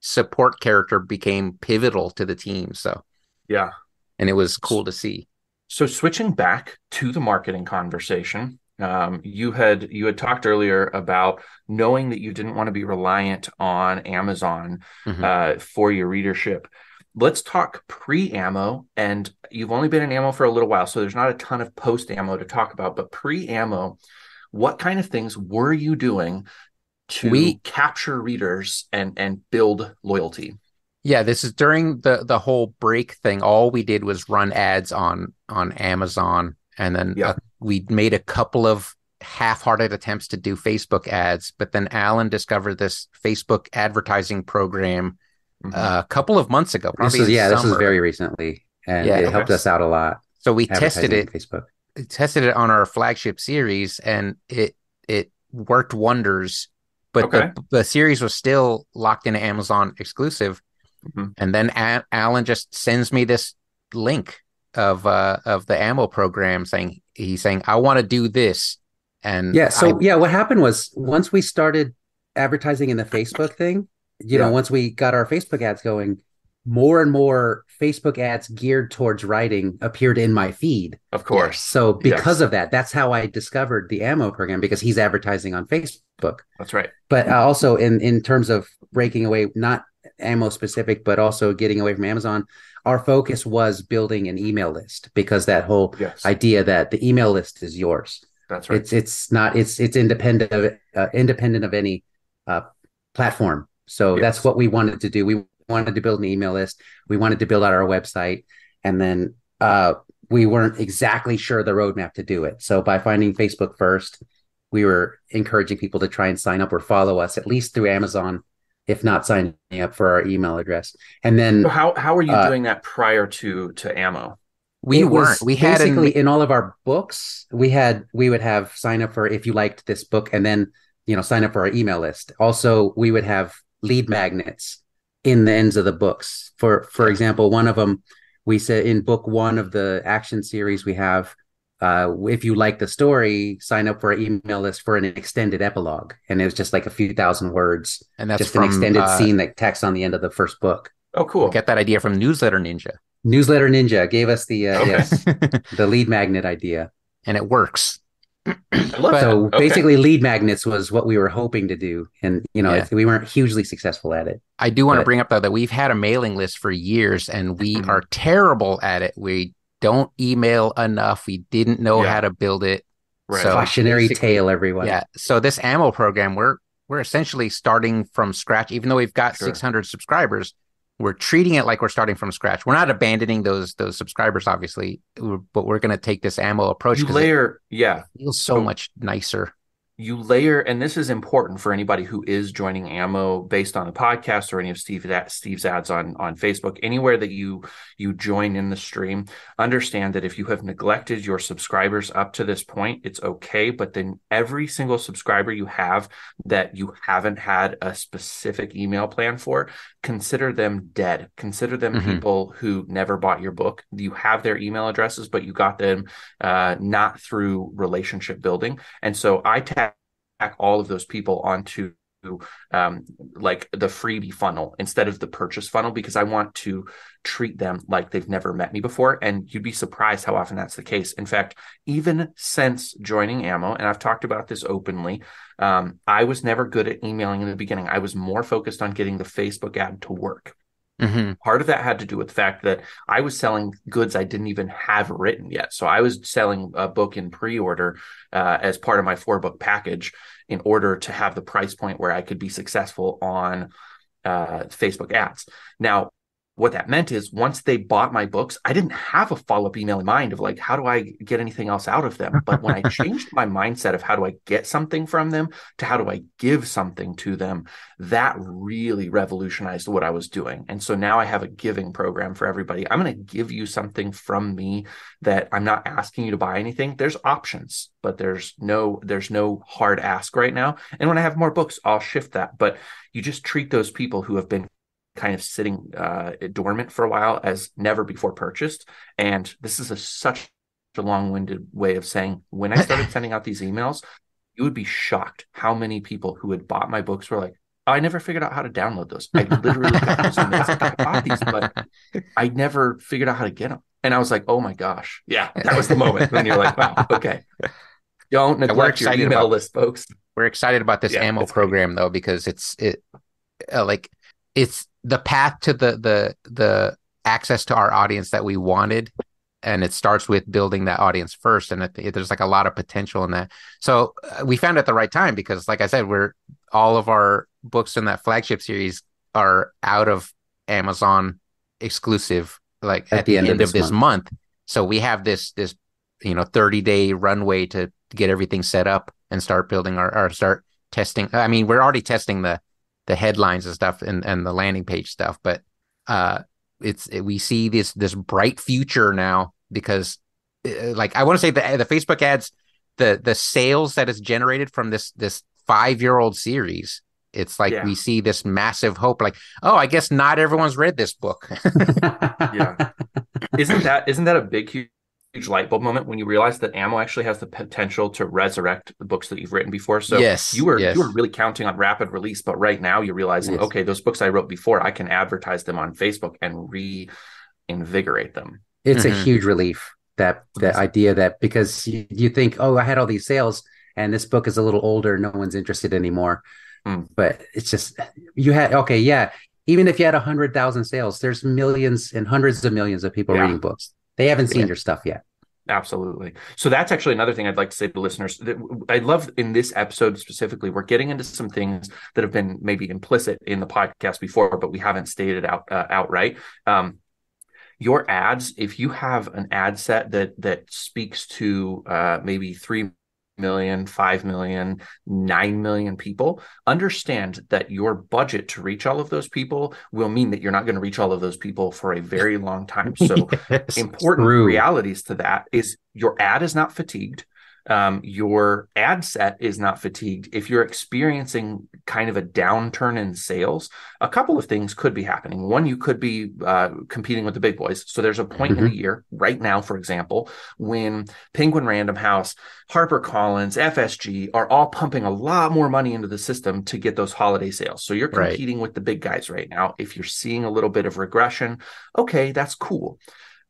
support character became pivotal to the team. So yeah. and it was cool to see. So switching back to the marketing conversation, um, you had you had talked earlier about knowing that you didn't want to be reliant on Amazon Mhm. uh, for your readership. Let's talk pre-ammo, and you've only been in ammo for a little while, so there's not a ton of post-ammo to talk about. But pre-ammo, what kind of things were you doing to We- capture readers and and build loyalty? Yeah, this is during the the whole break thing. All we did was run ads on on Amazon, and then Yeah. uh, we made a couple of half-hearted attempts to do Facebook ads. But then Alan discovered this Facebook advertising program Mhm. uh, a couple of months ago. This in yeah, this is very recently, and Yeah. it helped us out a lot. So we tested it, on Facebook. tested it on our flagship series, and it it worked wonders. But Okay. the the series was still locked into Amazon exclusive. Mhm. And then A- Alan just sends me this link of uh of the ammo program saying he's saying I want to do this. And Yeah. So I- yeah, what happened was once we started advertising in the Facebook thing, you Yeah. know, once we got our Facebook ads going, more and more Facebook ads geared towards writing appeared in my feed. Of course. So because Yes. of that, that's how I discovered the ammo program because he's advertising on Facebook. That's right. But uh, also in in terms of breaking away, not ammo specific, but also getting away from Amazon, our focus was building an email list because that whole Yes. idea that the email list is yours. That's right. It's it's not it's it's independent of uh, independent of any uh, platform. So Yes. that's what we wanted to do. We wanted to build an email list. We wanted to build out our website, and then uh, we weren't exactly sure the roadmap to do it. So by finding Facebook first, we were encouraging people to try and sign up or follow us at least through Amazon, if not signing up for our email address. And then So how how are you Uh, doing that prior to to ammo? we weren't. We had an, basically in all of our books, we had we would have sign up for if you liked this book, and then you know sign up for our email list. Also, we would have lead magnets in the ends of the books. For for example, one of them we said in book one of the action series we have. Uh, if you like the story, sign up for our email list for an extended epilogue, and it was just like a few thousand words, and that's just from an extended uh, scene that text on the end of the first book. Oh, cool. Get that idea from Newsletter Ninja, Newsletter Ninja gave us the uh, Okay. yes the lead magnet idea. and it works. But- so. Okay. basically lead magnets was what we were hoping to do and you know Yeah. we weren't hugely successful at it I do want to bring up though that we've had a mailing list for years and we are terrible at it. We don't email enough. We didn't know Yeah. how to build it. Right. So cautionary basically- tale everyone Yeah. So this ammo program, we're we're essentially starting from scratch. Even though we've got Sure. 600 subscribers, we're treating it like we're starting from scratch. We're not abandoning those those subscribers, obviously, but we're going to take this ammo approach you because it layer, yeah, feels so So- much nicer. You layer, and this is important for anybody who is joining ammo based on the podcast or any of Steve Steve's ads on on Facebook. Anywhere that you you join in the stream, understand that if you have neglected your subscribers up to this point, it's okay. But then every single subscriber you have that you haven't had a specific email plan for, consider them dead. Consider them Mhm. people who never bought your book. You have their email addresses, but you got them uh, not through relationship building. And so I all of those people onto um, like the freebie funnel instead of the purchase funnel because I want to treat them like they've never met me before. And you'd be surprised how often that's the case. In fact, even since joining Ammo, and I've talked about this openly, um, I was never good at emailing in the beginning. I was more focused on getting the Facebook ad to work. Hmm Part of that had to do with the fact that I was selling goods I didn't even have written yet. So I was selling a book in pre order uh, as part of my four book package in order to have the price point where I could be successful on uh, Facebook ads. Now, what that meant is once they bought my books, I didn't have a follow up email in mind of like, how do I get anything else out of them? But when I changed my mindset of how do I get something from them to how do I give something to them, that really revolutionized what I was doing. And so now I have a giving program for everybody. I'm going to give you something from me that I'm not asking you to buy anything. There's options, but there's no there's no hard ask right now. And when I have more books, I'll shift that. But you just treat those people who have been kind of sitting uh, dormant for a while as never before purchased. And this is a, such a long-winded way of saying when I started sending out these emails, you would be shocked how many people who had bought my books were like, oh, I never figured out how to download those. I literally got. Like, I bought these, but I never figured out how to get them. And I was like, oh my gosh. Yeah, that was the moment when you're like, wow, okay. Don't neglect your email about, list, folks. We're excited about this Yeah, ammo it's great. program though because it's it uh, like it's the path to the the the access to our audience that we wanted. And it starts with building that audience first. And it, there's like a lot of potential in that. So uh, we found at the right time because like i said we're all of our books in that flagship series are out of amazon exclusive like at, the, end, of this, month. so we have this this you know 30 day runway to get everything set up and start building our or start testing. I mean we're already testing the the headlines and stuff and, and the landing page stuff but uh it's we see this this bright future now because uh, like i want to say the the facebook ads the the sales that is generated from this this five year old series it's like Yeah. we see this massive hope like oh i guess not everyone's read this book Yeah. isn't that isn't that a big huge, huge light bulb moment when you realize that ammo actually has the potential to resurrect the books that you've written before so Yes, you were yes. you were really counting on rapid release but right now you're realizing Yes. okay those books i wrote before i can advertise them on facebook and reinvigorate them it's Mhm. a huge relief that the idea that because you, you think oh i had all these sales and this book is a little older no one's interested anymore Mm. but it's just you had okay yeah even if you had a hundred thousand sales there's millions and hundreds of millions of people Yeah. reading books they haven't seen Yeah. your stuff yet Absolutely. So that's actually another thing I'd like to say to listeners. that I love in this episode specifically, we're getting into some things that have been maybe implicit in the podcast before, but we haven't stated out uh, outright. Um, your ads, if you have an ad set that that speaks to uh, maybe three million, five million, nine million people, understand that your budget to reach all of those people will mean that you're not going to reach all of those people for a very long time. So Yes. important True. realities to that is your ad is not fatigued um, your ad set is not fatigued. If you're experiencing kind of a downturn in sales a couple of things could be happening. One you could be uh, competing with the big boys. So there's a point in the year right now for example when penguin random house harper collins fsg are all pumping a lot more money into the system to get those holiday sales. So you're Right. competing with the big guys right now. If you're seeing a little bit of regression okay that's cool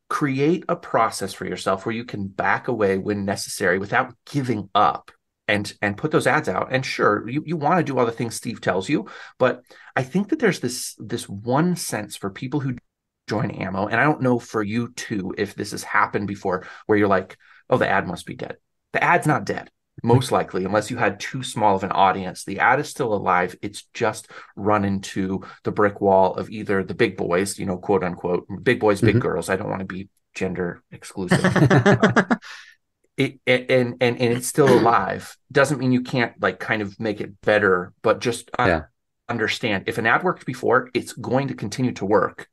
create a process for yourself where you can back away when necessary without giving up and and put those ads out. And sure you, you want to do all the things steve tells you but i think that there's this this one sense for people who join ammo and i don't know for you too if this has happened before where you're like oh the ad must be dead. The ad's not dead most likely unless you had too small of an audience. The ad is still alive. It's just run into the brick wall of either the big boys you know quote unquote big boys big Mhm. girls. I don't want to be gender exclusive. It, it- and and and it's still alive. Doesn't mean you can't like kind of make it better but just Yeah. understand if an ad worked before it's going to continue to work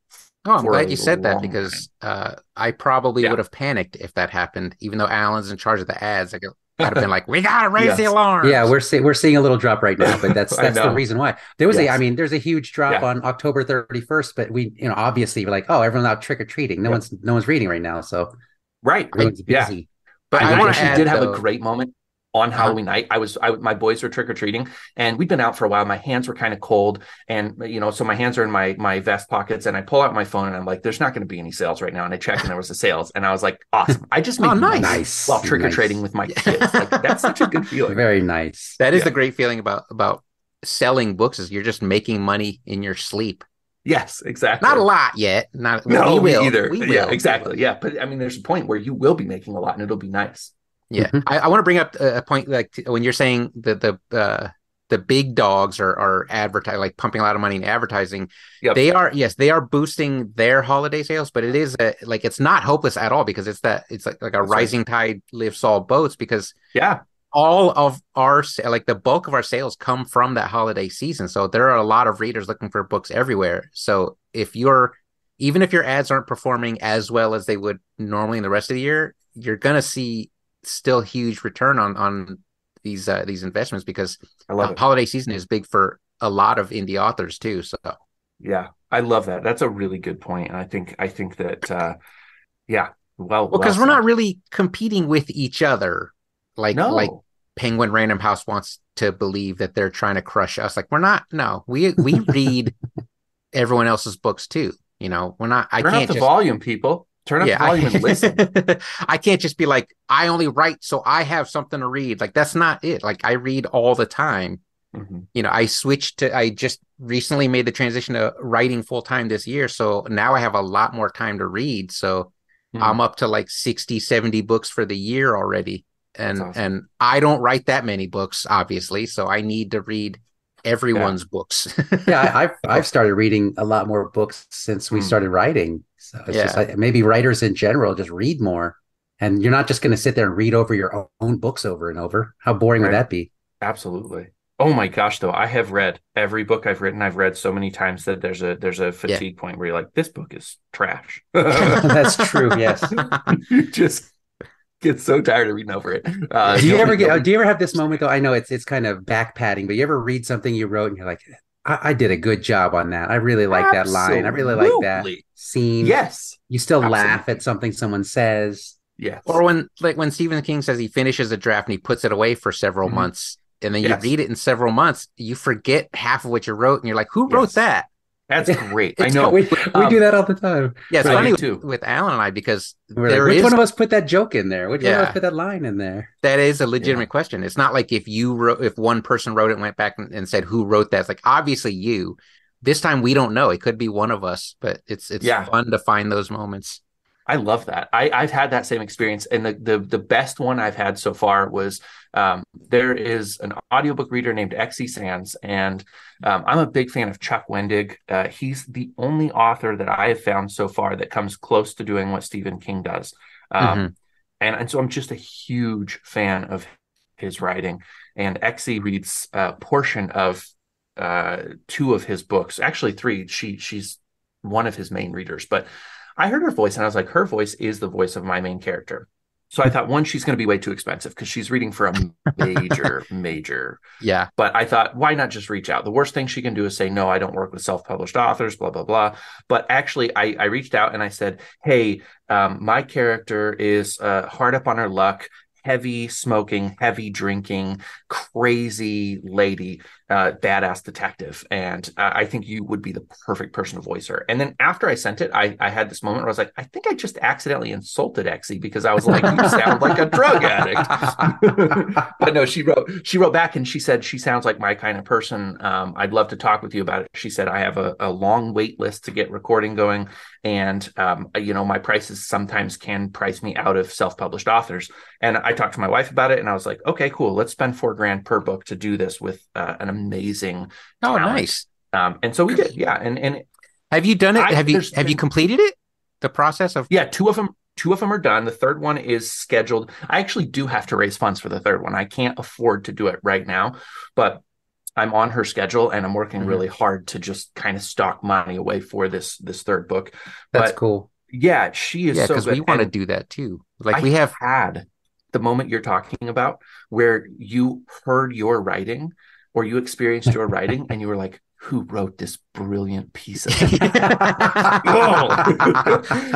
Oh, I'm glad you said that long because uh, I probably Yeah. would have panicked if that happened. Even though Alan's in charge of the ads, I could, I'd have been like, "We gotta raise the alarm." yeah we're see- we're seeing a little drop right now but that's that's the reason why there was a Yes. i mean there's a huge drop Yeah. on october 31st but we you know obviously we're like oh everyone's out trick-or-treating no Yeah. one's no one's reading right now so right everyone's yeah busy but I, I, want actually to add did have though- a great moment on Uh-huh. Halloween night. I was, I, my boys were trick or treating, and we'd been out for a while. My hands were kind of cold, and you know, so my hands are in my my vest pockets, and I pull out my phone, and I'm like, "There's not going to be any sales right now." And I checked, and there was a sales, and I was like, "Awesome!" I just made Oh, nice. money Nice. while trick or treating Nice. with my kids. Like, that's such a good feeling. very nice That is Yeah. the great feeling about about selling books is you're just making money in your sleep. yes, exactly. Not a lot yet. Not No, we will. either. We will. Yeah, exactly. Yeah, but I mean, there's a point where you will be making a lot, and it'll be nice. Yeah, Mhm. I, I want to bring up a, point like when you're saying the the uh, the big dogs are are advertising like pumping a lot of money in advertising. Yep. They are yes, they are boosting their holiday sales, but it is a, like it's not hopeless at all because it's that it's like, like a That's right. rising tide lifts all boats because Yeah. all of our like the bulk of our sales come from that holiday season. So there are a lot of readers looking for books everywhere. So if you're even if your ads aren't performing as well as they would normally in the rest of the year, you're gonna see still huge return on on these uh, these investments because I love uh, holiday season is big for a lot of indie authors too. So Yeah. I love that. That's a really good. And I think I think that uh yeah. Well, well, because well we're not really competing with each other, like no. like Penguin Random House wants to believe that they're trying to crush us. Like we're not. No, we we read everyone else's books too. You know, we're not. I can't up the just. volume, people. Turn up yeah, the volume I, and listen. I can't just be like I only write so I have something to read. Like that's not it. Like I read all the time. Mhm. You know, I switched to. I just recently made the transition to writing full time this year, so now I have a lot more time to read. So Mhm. I'm up to like 60, 70 books for the year already. And awesome. and I don't write that many books, obviously. So I need to read everyone's books. yeah, I've I've started reading a lot more books since we Hmm. started writing. So it's just Yeah. like maybe writers in general just read more, and you're not just going to sit there and read over your own books over and over. How boring Right. would that be? Absolutely. Oh my gosh, though, I have read every book I've written. I've read so many times that there's a there's a fatigue point where you're like, this book is trash. That's true. Yes. you just get so tired of reading over it. Uh, do you ever get? Do you ever have this moment though? I know it's it's kind of back patting, but you ever read something you wrote and you're like, I, I did a good job on that. I really like that line. I really like that scene. Yes. You still laugh at something someone says. Yes. or when like when Stephen King says he finishes a draft and he puts it away for several Mhm. months, and then Yes. you read it in several months, you forget half of what you wrote, and you're like, "Who wrote Yes. that?" That's great. I know. we, we Um, do that all the time. Yeah, it's Right, funny too. with Alan and I because We're there like, which is- one of us put that joke in there? Which one of us put that line in there? that is a legitimate question. It's not like if you wrote, if one person wrote it and went back and, and said who wrote that. It's like obviously you. This time we don't know. It could be one of us, but it's it's Yeah. fun to find those moments. I love that. I, I've had that same experience. And the, the the best one I've had so far was um, there is an audiobook reader named Xe Sands. And um, I'm a big fan of Chuck Wendig. Uh, he's the only author that I have found so far that comes close to doing what Stephen King does. Um, Mhm. and, and so I'm just a huge fan of his writing. And Xe reads a portion of uh, two of his books, actually three. She she's one of his main readers, but I heard her voice and I was like, her voice is the voice of my main character. So I thought, one, she's going to be way too expensive because she's reading for a major, major. Yeah, But I thought, why not just reach out? The worst thing she can do is say, no, I don't work with self published authors, blah, blah, blah. But actually, I, I reached out and I said, hey, um, my character is uh, hard up on her luck, heavy smoking, heavy drinking, crazy lady, uh, badass detective. And uh, I think you would be the perfect person to voice her. And then after I sent it, I, I had this moment where I was like, I think I just accidentally insulted Xe because I was like, you sound like a drug addict. but no, she wrote she wrote back and she said she sounds like my kind of person. Um, I'd love to talk with you about it. She said I have a, a long wait list to get recording going, and um, you know my prices sometimes can price me out of self published authors. And I talked to my wife about it, and I was like, okay, cool. Let's spend four grand per book to do this with uh, an amazing. Oh, talent. nice. Um, and so we did, yeah. And and Have you done it? I- have you have you completed it? The process of yeah, two of them. Two of them are done. The third one is scheduled. I actually do have to raise funds for the third one. I can't afford to do it right now, but I'm on her schedule and I'm working Mhm. really hard to just kind of stock money away for this this third book. That's But cool. yeah, she is yeah, because good. we want to do that too. Like I we have had the moment you're talking about where you heard your writing or you experienced your writing and you were like, who wrote this brilliant piece of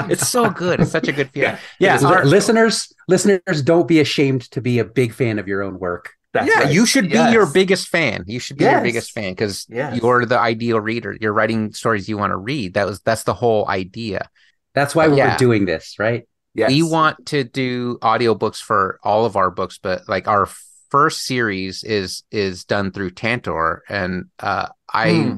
it's so good. It's such a good feeling. Yeah, Yeah, it is Li- our- listeners, listeners, don't be ashamed to be a big fan of your own work. That's yeah, right. you should be Yes. your biggest fan. You should be your biggest fan because Yes. you're the ideal reader. You're writing stories you want to read. That was that's the whole idea. That's why we're doing this, right? Yes. We want to do audiobooks for all of our books, but like our first series is is done through Tantor, and uh, I Hmm.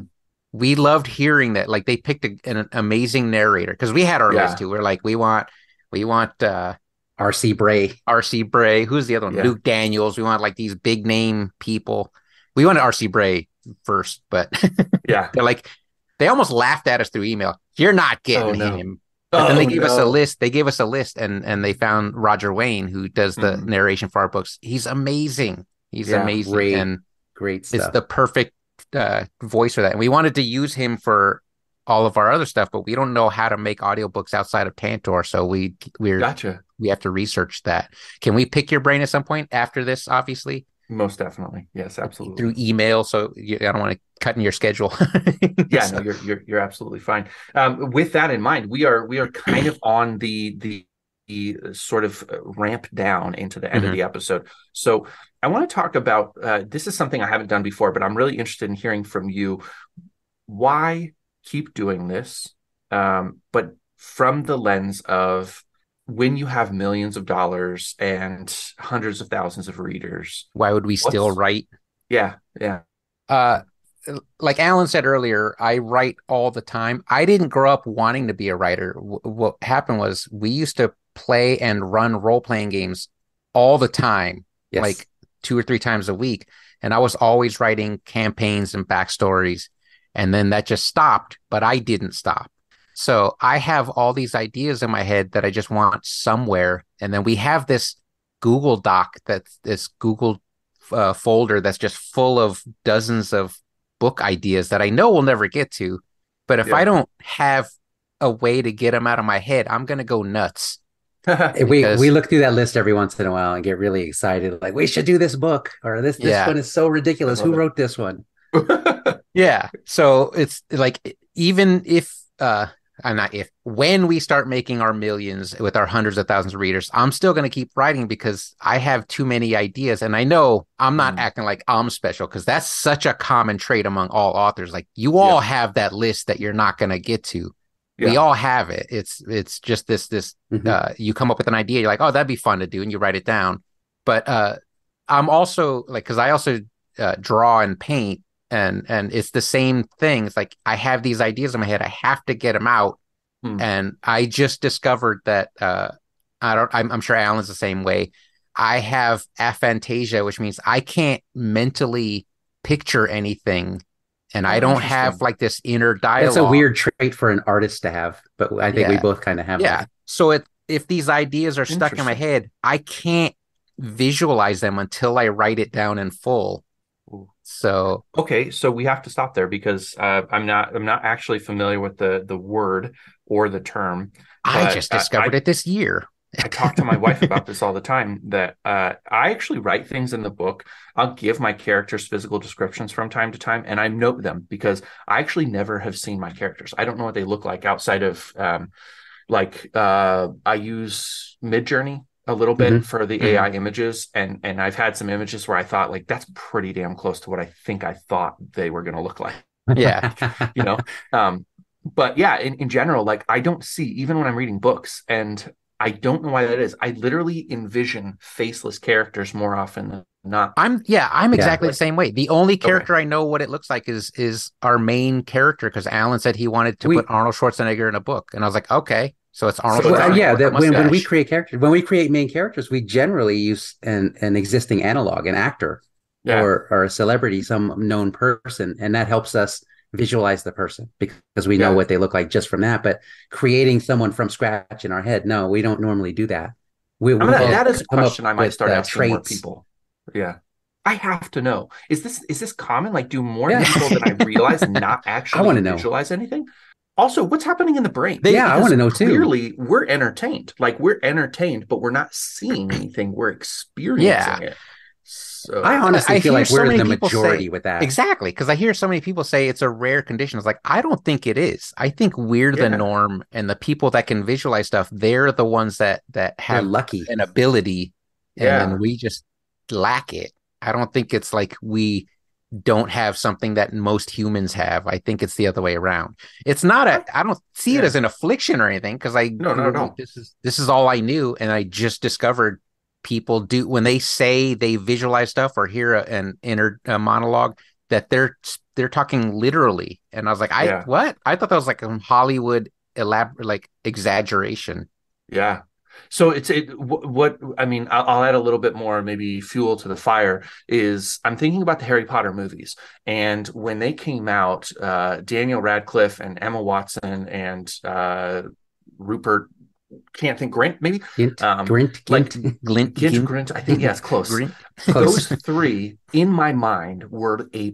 we loved hearing that. Like they picked a, an amazing narrator because we had our Yeah. list too. We're like we want we want uh, R.C. Bray. R.C. Bray. Who's the other one? Yeah. Luke Daniels. We want like these big name people. we wanted RC Bray first, but Yeah. they're like they almost laughed at us through email. You're not getting Oh, no. him. But then they Oh, gave us a list. They gave us a list, and and they found Roger Wayne, who does the Mhm. narration for our books. He's amazing. He's Yeah, amazing, great and Great it's the perfect uh, voice for that. And we wanted to use him for all of our other stuff, but we don't know how to make audiobooks outside of Tantor, so we we're Gotcha. we have to research that. Can we pick your brain at some point after this? Obviously, Most definitely. Yes, absolutely. through email. So you, I don't want to cut in your schedule. yeah So- no you're, you're you're absolutely fine um with that in mind we are we are kind of on the the the sort of uh, ramp down into the end of Mhm. the episode so i want to talk about uh, this is something i haven't done before but i'm really interested in hearing from you why keep doing this um but from the lens of when you have millions of dollars and hundreds of thousands of readers Why would we still write? yeah yeah Uh, like Alan said earlier, I write all the time. I didn't grow up wanting to be a writer. W- what happened was we used to play and run role playing games all the time, yes. like two or three times a week. And I was always writing campaigns and backstories. And then that just stopped, but I didn't stop. So I have all these ideas in my head that I just want somewhere. And then we have this Google Doc that's this Google uh, folder that's just full of dozens of book ideas that I know we'll never get to. But if Yeah. I don't have a way to get them out of my head, I'm going to go nuts. we because- we look through that list every once in a while and get really excited like we should do this book or this this Yeah. one is so ridiculous who it. wrote this one Yeah. So it's like even if uh I'm not if when we start making our millions with our hundreds of thousands of readers, I'm still going to keep writing because I have too many ideas and I know I'm not Mm. acting like I'm special because that's such a common trait among all authors. Like you all have that list that you're not going to get to. We all have it. It's it's just this this Mhm. uh you come up with an idea, you're like, "Oh, that'd be fun to do," and you write it down. But uh I'm also like cuz I also uh, draw and paint and and it's the same thing. It's like I have these ideas in my head. I have to get them out. Hmm. And I just discovered that uh I don't I'm, I'm sure Alan's the same way. I have aphantasia, which means I can't mentally picture anything and I Oh, don't have like this inner dialogue. that's a weird trait for an artist to have but i think we both kind of have Yeah. that. So it if these ideas are stuck in my head, I can't visualize them until I write it down in full. So Okay, so we have to stop there because uh, I'm not I'm not actually familiar with the the word or the term. I just uh, discovered I- it this year. I talk to my wife about this all the time that uh, I actually write things in the book. I'll give my characters physical descriptions from time to time, and I note them because I actually never have seen my characters. I don't know what they look like outside of um, like uh, I use Midjourney a little bit Mhm. for the Mhm. AI images, and and I've had some images where I thought like that's pretty damn close to what I think I thought they were going to look like Yeah. you know um but yeah in, in general like i don't see even when i'm reading books and i don't know why that is i literally envision faceless characters more often than not I'm yeah, I'm Yeah. exactly the same way. The only character I know what it looks like is is our main character because Alan said he wanted to We- put Arnold Schwarzenegger in a book, and I was like, okay, so it's Arnold. So Well, yeah, that when, when we create characters, when we create main characters, we generally use an, an existing analog, an actor, yeah or or a celebrity, some known person, and that helps us visualize the person because we know Yeah. what they look like just from that. But creating someone from scratch in our head, no, we don't normally do that. We, that is a question i might start uh, asking more people yeah i have to know is this is this common like do more Yeah. people than i realize not actually know. visualize anything also what's happening in the brain They- Yeah, I wanna know too. clearly we're entertained like we're entertained but we're not seeing anything we're experiencing it so I honestly I feel like so we're many the people say- majority with that. Exactly, because I hear so many people say it's a rare condition. It's like I don't think it is. I think we're the norm, and the people that can visualize stuff, they're the ones that that They're have lucky. an ability, and Yeah. then we just lack it. I don't think it's like we don't have something that most humans have. I think it's the other way around. It's not a. I don't see it as an affliction or anything because I No, no, no. This is this is all I knew, and I just discovered people do when they say they visualize stuff or hear a, an inner uh monologue that they're they're talking literally, and I was like, I Yeah. what? I thought that was like a Hollywood elaborate like exaggeration. Yeah. So it's it wh- what I mean. I'll, I'll add a little bit more, maybe fuel to the fire. Is I'm thinking about the Harry Potter movies, and when they came out, uh, Daniel Radcliffe and Emma Watson and uh, Rupert can't think Grant maybe Gint, Um, Grint, like. Glint, Gint, Gint, Grint. I think yes, close. Grint. Close. Those three in my mind were a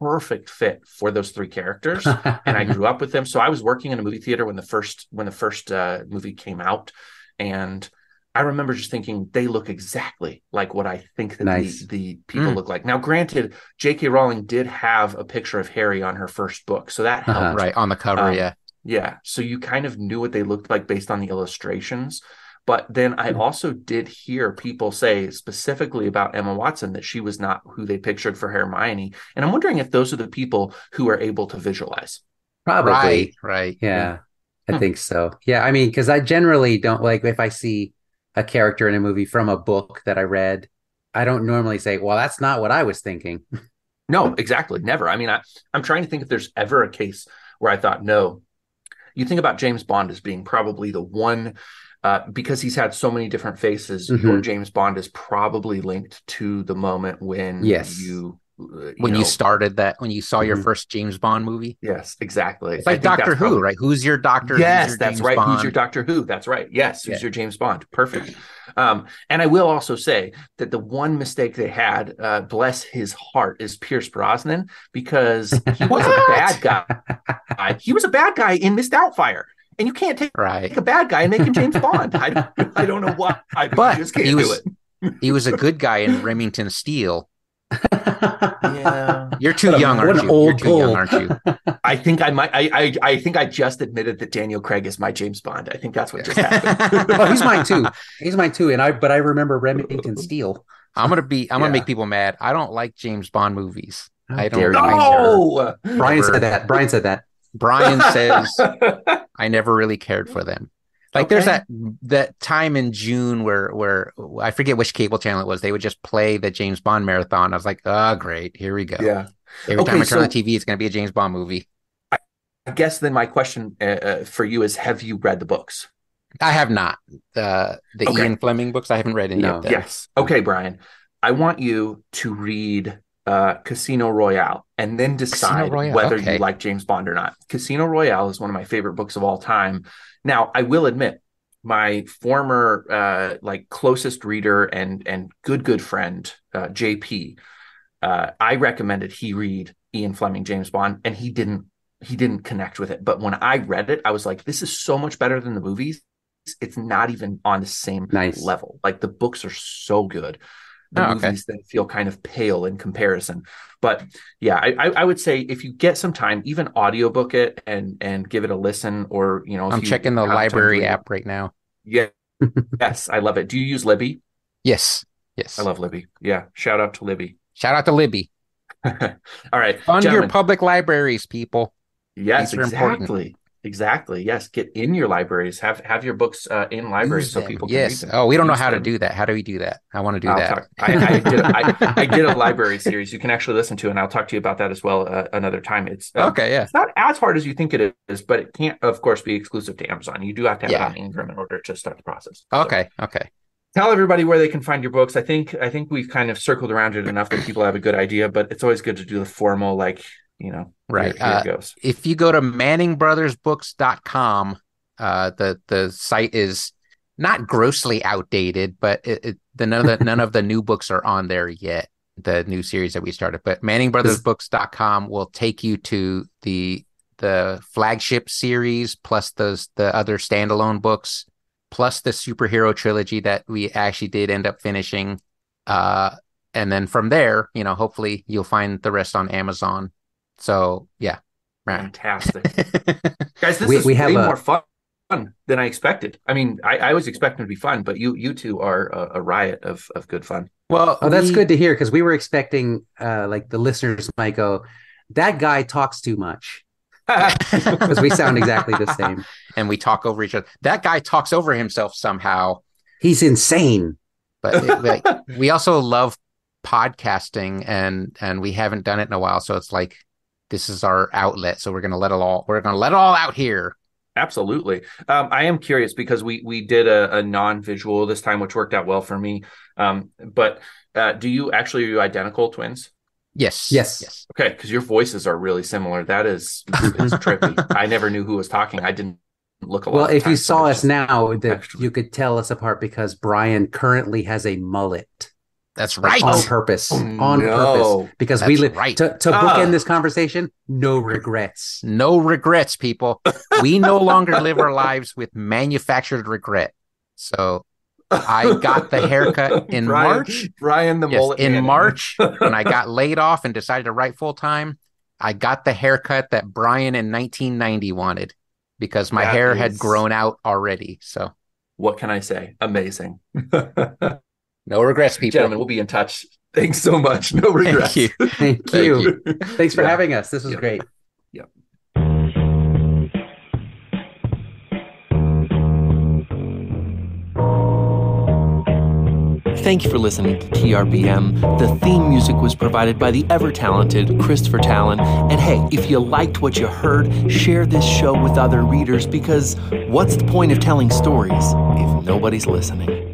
perfect fit for those three characters and I grew up with them. So I was working in a movie theater when the first when the first uh, movie came out, and I remember just thinking they look exactly like what I think that Nice. the, the people Mm. look like. Now, granted, J.K. Rowling did have a picture of Harry on her first book, so that helped. Uh-huh. right on the cover. Um, yeah, Yeah, so you kind of knew what they looked like based on the illustrations. But then I Hmm. also did hear people say specifically about Emma Watson that she was not who they pictured for Hermione. And I'm wondering if those are the people who are able to visualize. Probably. right, right. Yeah, I Hmm. think so. Yeah, I mean, because I generally don't like if I see a character in a movie from a book that I read, I don't normally say, "Well, that's not what I was thinking." No, exactly. Never. I mean, I, I'm trying to think if there's ever a case where I thought, no. You think about James Bond as being probably the one, uh, because he's had so many different faces. Your Mhm. James Bond is probably linked to the moment when Yes. you, uh, When know- you started that, when you saw your Mhm. first James Bond movie, Yes, exactly. it's like Doctor Who, probably- right? Who's your doctor? Who's Yes, your that's right. Bond? Who's your Doctor Who? That's right. Yes, who's Yeah. your James Bond? Perfect. Um, and I will also say that the one mistake they had, uh, bless his heart, is Pierce Brosnan because he was a bad guy. He was a bad guy in Missed Outfire, and you can't take Right. a bad guy and make him James Bond. I don't, I don't know why, but, But just can't he do was- it. He was a good guy in Remington Steele. Yeah, You're too What young, aren't an you? You're old too young, aren't you? I think I might. I, I I think I just admitted that Daniel Craig is my James Bond. I think that's what just happened. oh, he's mine too. He's mine too. And I, but I remember Remington Steele. I'm gonna be. I'm gonna make people mad. I don't like James Bond movies. I don't. dare like No. Brian said that. Brian said that. Brian says I never really cared for them. Like there's that that time in June where where I forget which cable channel it was. They would just play the James Bond marathon. I was like, oh great, here we go. yeah. Every time I turn on so- TV, it's gonna be a James Bond movie. I guess then my question uh, uh, for you is: Have you read the books? I have not. The the Okay. Ian Fleming books, I haven't read any No. of them. Yes. Okay, Brian. I want you to read uh, Casino Royale and then decide whether okay. you like James Bond or not. Casino Royale is one of my favorite books of all time. Now, I will admit, my former uh, like closest reader and and good good friend uh, JP, uh, I recommended he read Ian Fleming James Bond, and he didn't he didn't connect with it. But when I read it, I was like, this is so much better than the movies. It's not even on the same Nice. level. Like the books are so good. The Oh, okay. movies then feel kind of pale in comparison. But yeah, I, I I would say if you get some time, even audiobook it and and give it a listen, or you know, I'm checking the have time to library app right now. Yeah, yes, I love it. Do you use Libby? Yes. Yes. I love Libby. Yeah, shout out to Libby. Shout out to Libby. All right, Fund your public libraries, people. Yes, are important. Exactly. Yes. Get in your libraries. Have have your books uh, in libraries so them. people can yes. them. Oh, we don't know how to do that. How do we do that? I want to do I'll that. I, I, did, I, I did a library series you can actually listen to, and I'll talk to you about that as well uh, another time. It's uh, okay, yeah. It's not as hard as you think it is, but it can't, of course, be exclusive to Amazon. You do have to have Yeah. Ingram in order to start the process. So, Okay, okay. tell everybody where they can find your books. I think I think we've kind of circled around it enough that people have a good idea, but it's always good to do the formal, like you know, Right. Here, here Uh, it goes. If you go to manningbrothersbooks.com, uh the the site is not grossly outdated, but it, it the none of the none of the new books are on there yet. The new series that we started, but manningbrothersbooks.com will take you to the the flagship series plus those the other standalone books plus the superhero trilogy that we actually did end up finishing uh and then from there you know hopefully you'll find the rest on amazon so yeah right Fantastic, guys. This We- is we have way a- more fun than I expected. I mean, I, I was expecting to be fun, but you you two are a, a riot of of good fun. well Oh, that's we- good to hear because we were expecting, uh, like the listeners might go, "That guy talks too much," because we sound exactly the same. and we talk over each other that guy talks over himself somehow He's insane. but it- like, we also love podcasting and and we haven't done it in a while so it's like this is our outlet so we're gonna let it all we're gonna let it all out here Absolutely. Um, I am curious because we we did a, a non-visual this time, which worked out well for me. Um, but uh, do you actually are you identical twins? Yes. Yes. Yes. Okay, because your voices are really similar. That is, is trippy. I never knew who was talking. I didn't look a lot. Well, if you saw us now, that you could tell us apart because Brian currently has a mullet That's right. on purpose. Oh, on no. purpose. Because we live right. to, to Ah. bookend this conversation, no regrets. No regrets, people. We no longer live our lives with manufactured regret. So I got the haircut in Brian- March. Brian the Yes, mullet in man. March when I got laid off and decided to write full time. I got the haircut that Brian in 1990 wanted because my That hair had grown out already. So What can I say? Amazing. no regrets, people. Gentlemen, we'll be in touch. Thanks so much. No regrets. Thank you. Thank Thank you. you. Thanks for Yeah. having us. This was Yeah. great. Thank you for listening to TRBM. The theme music was provided by the ever talented Christopher Talon. And hey, if you liked what you heard, share this show with other readers because what's the point of telling stories if nobody's listening?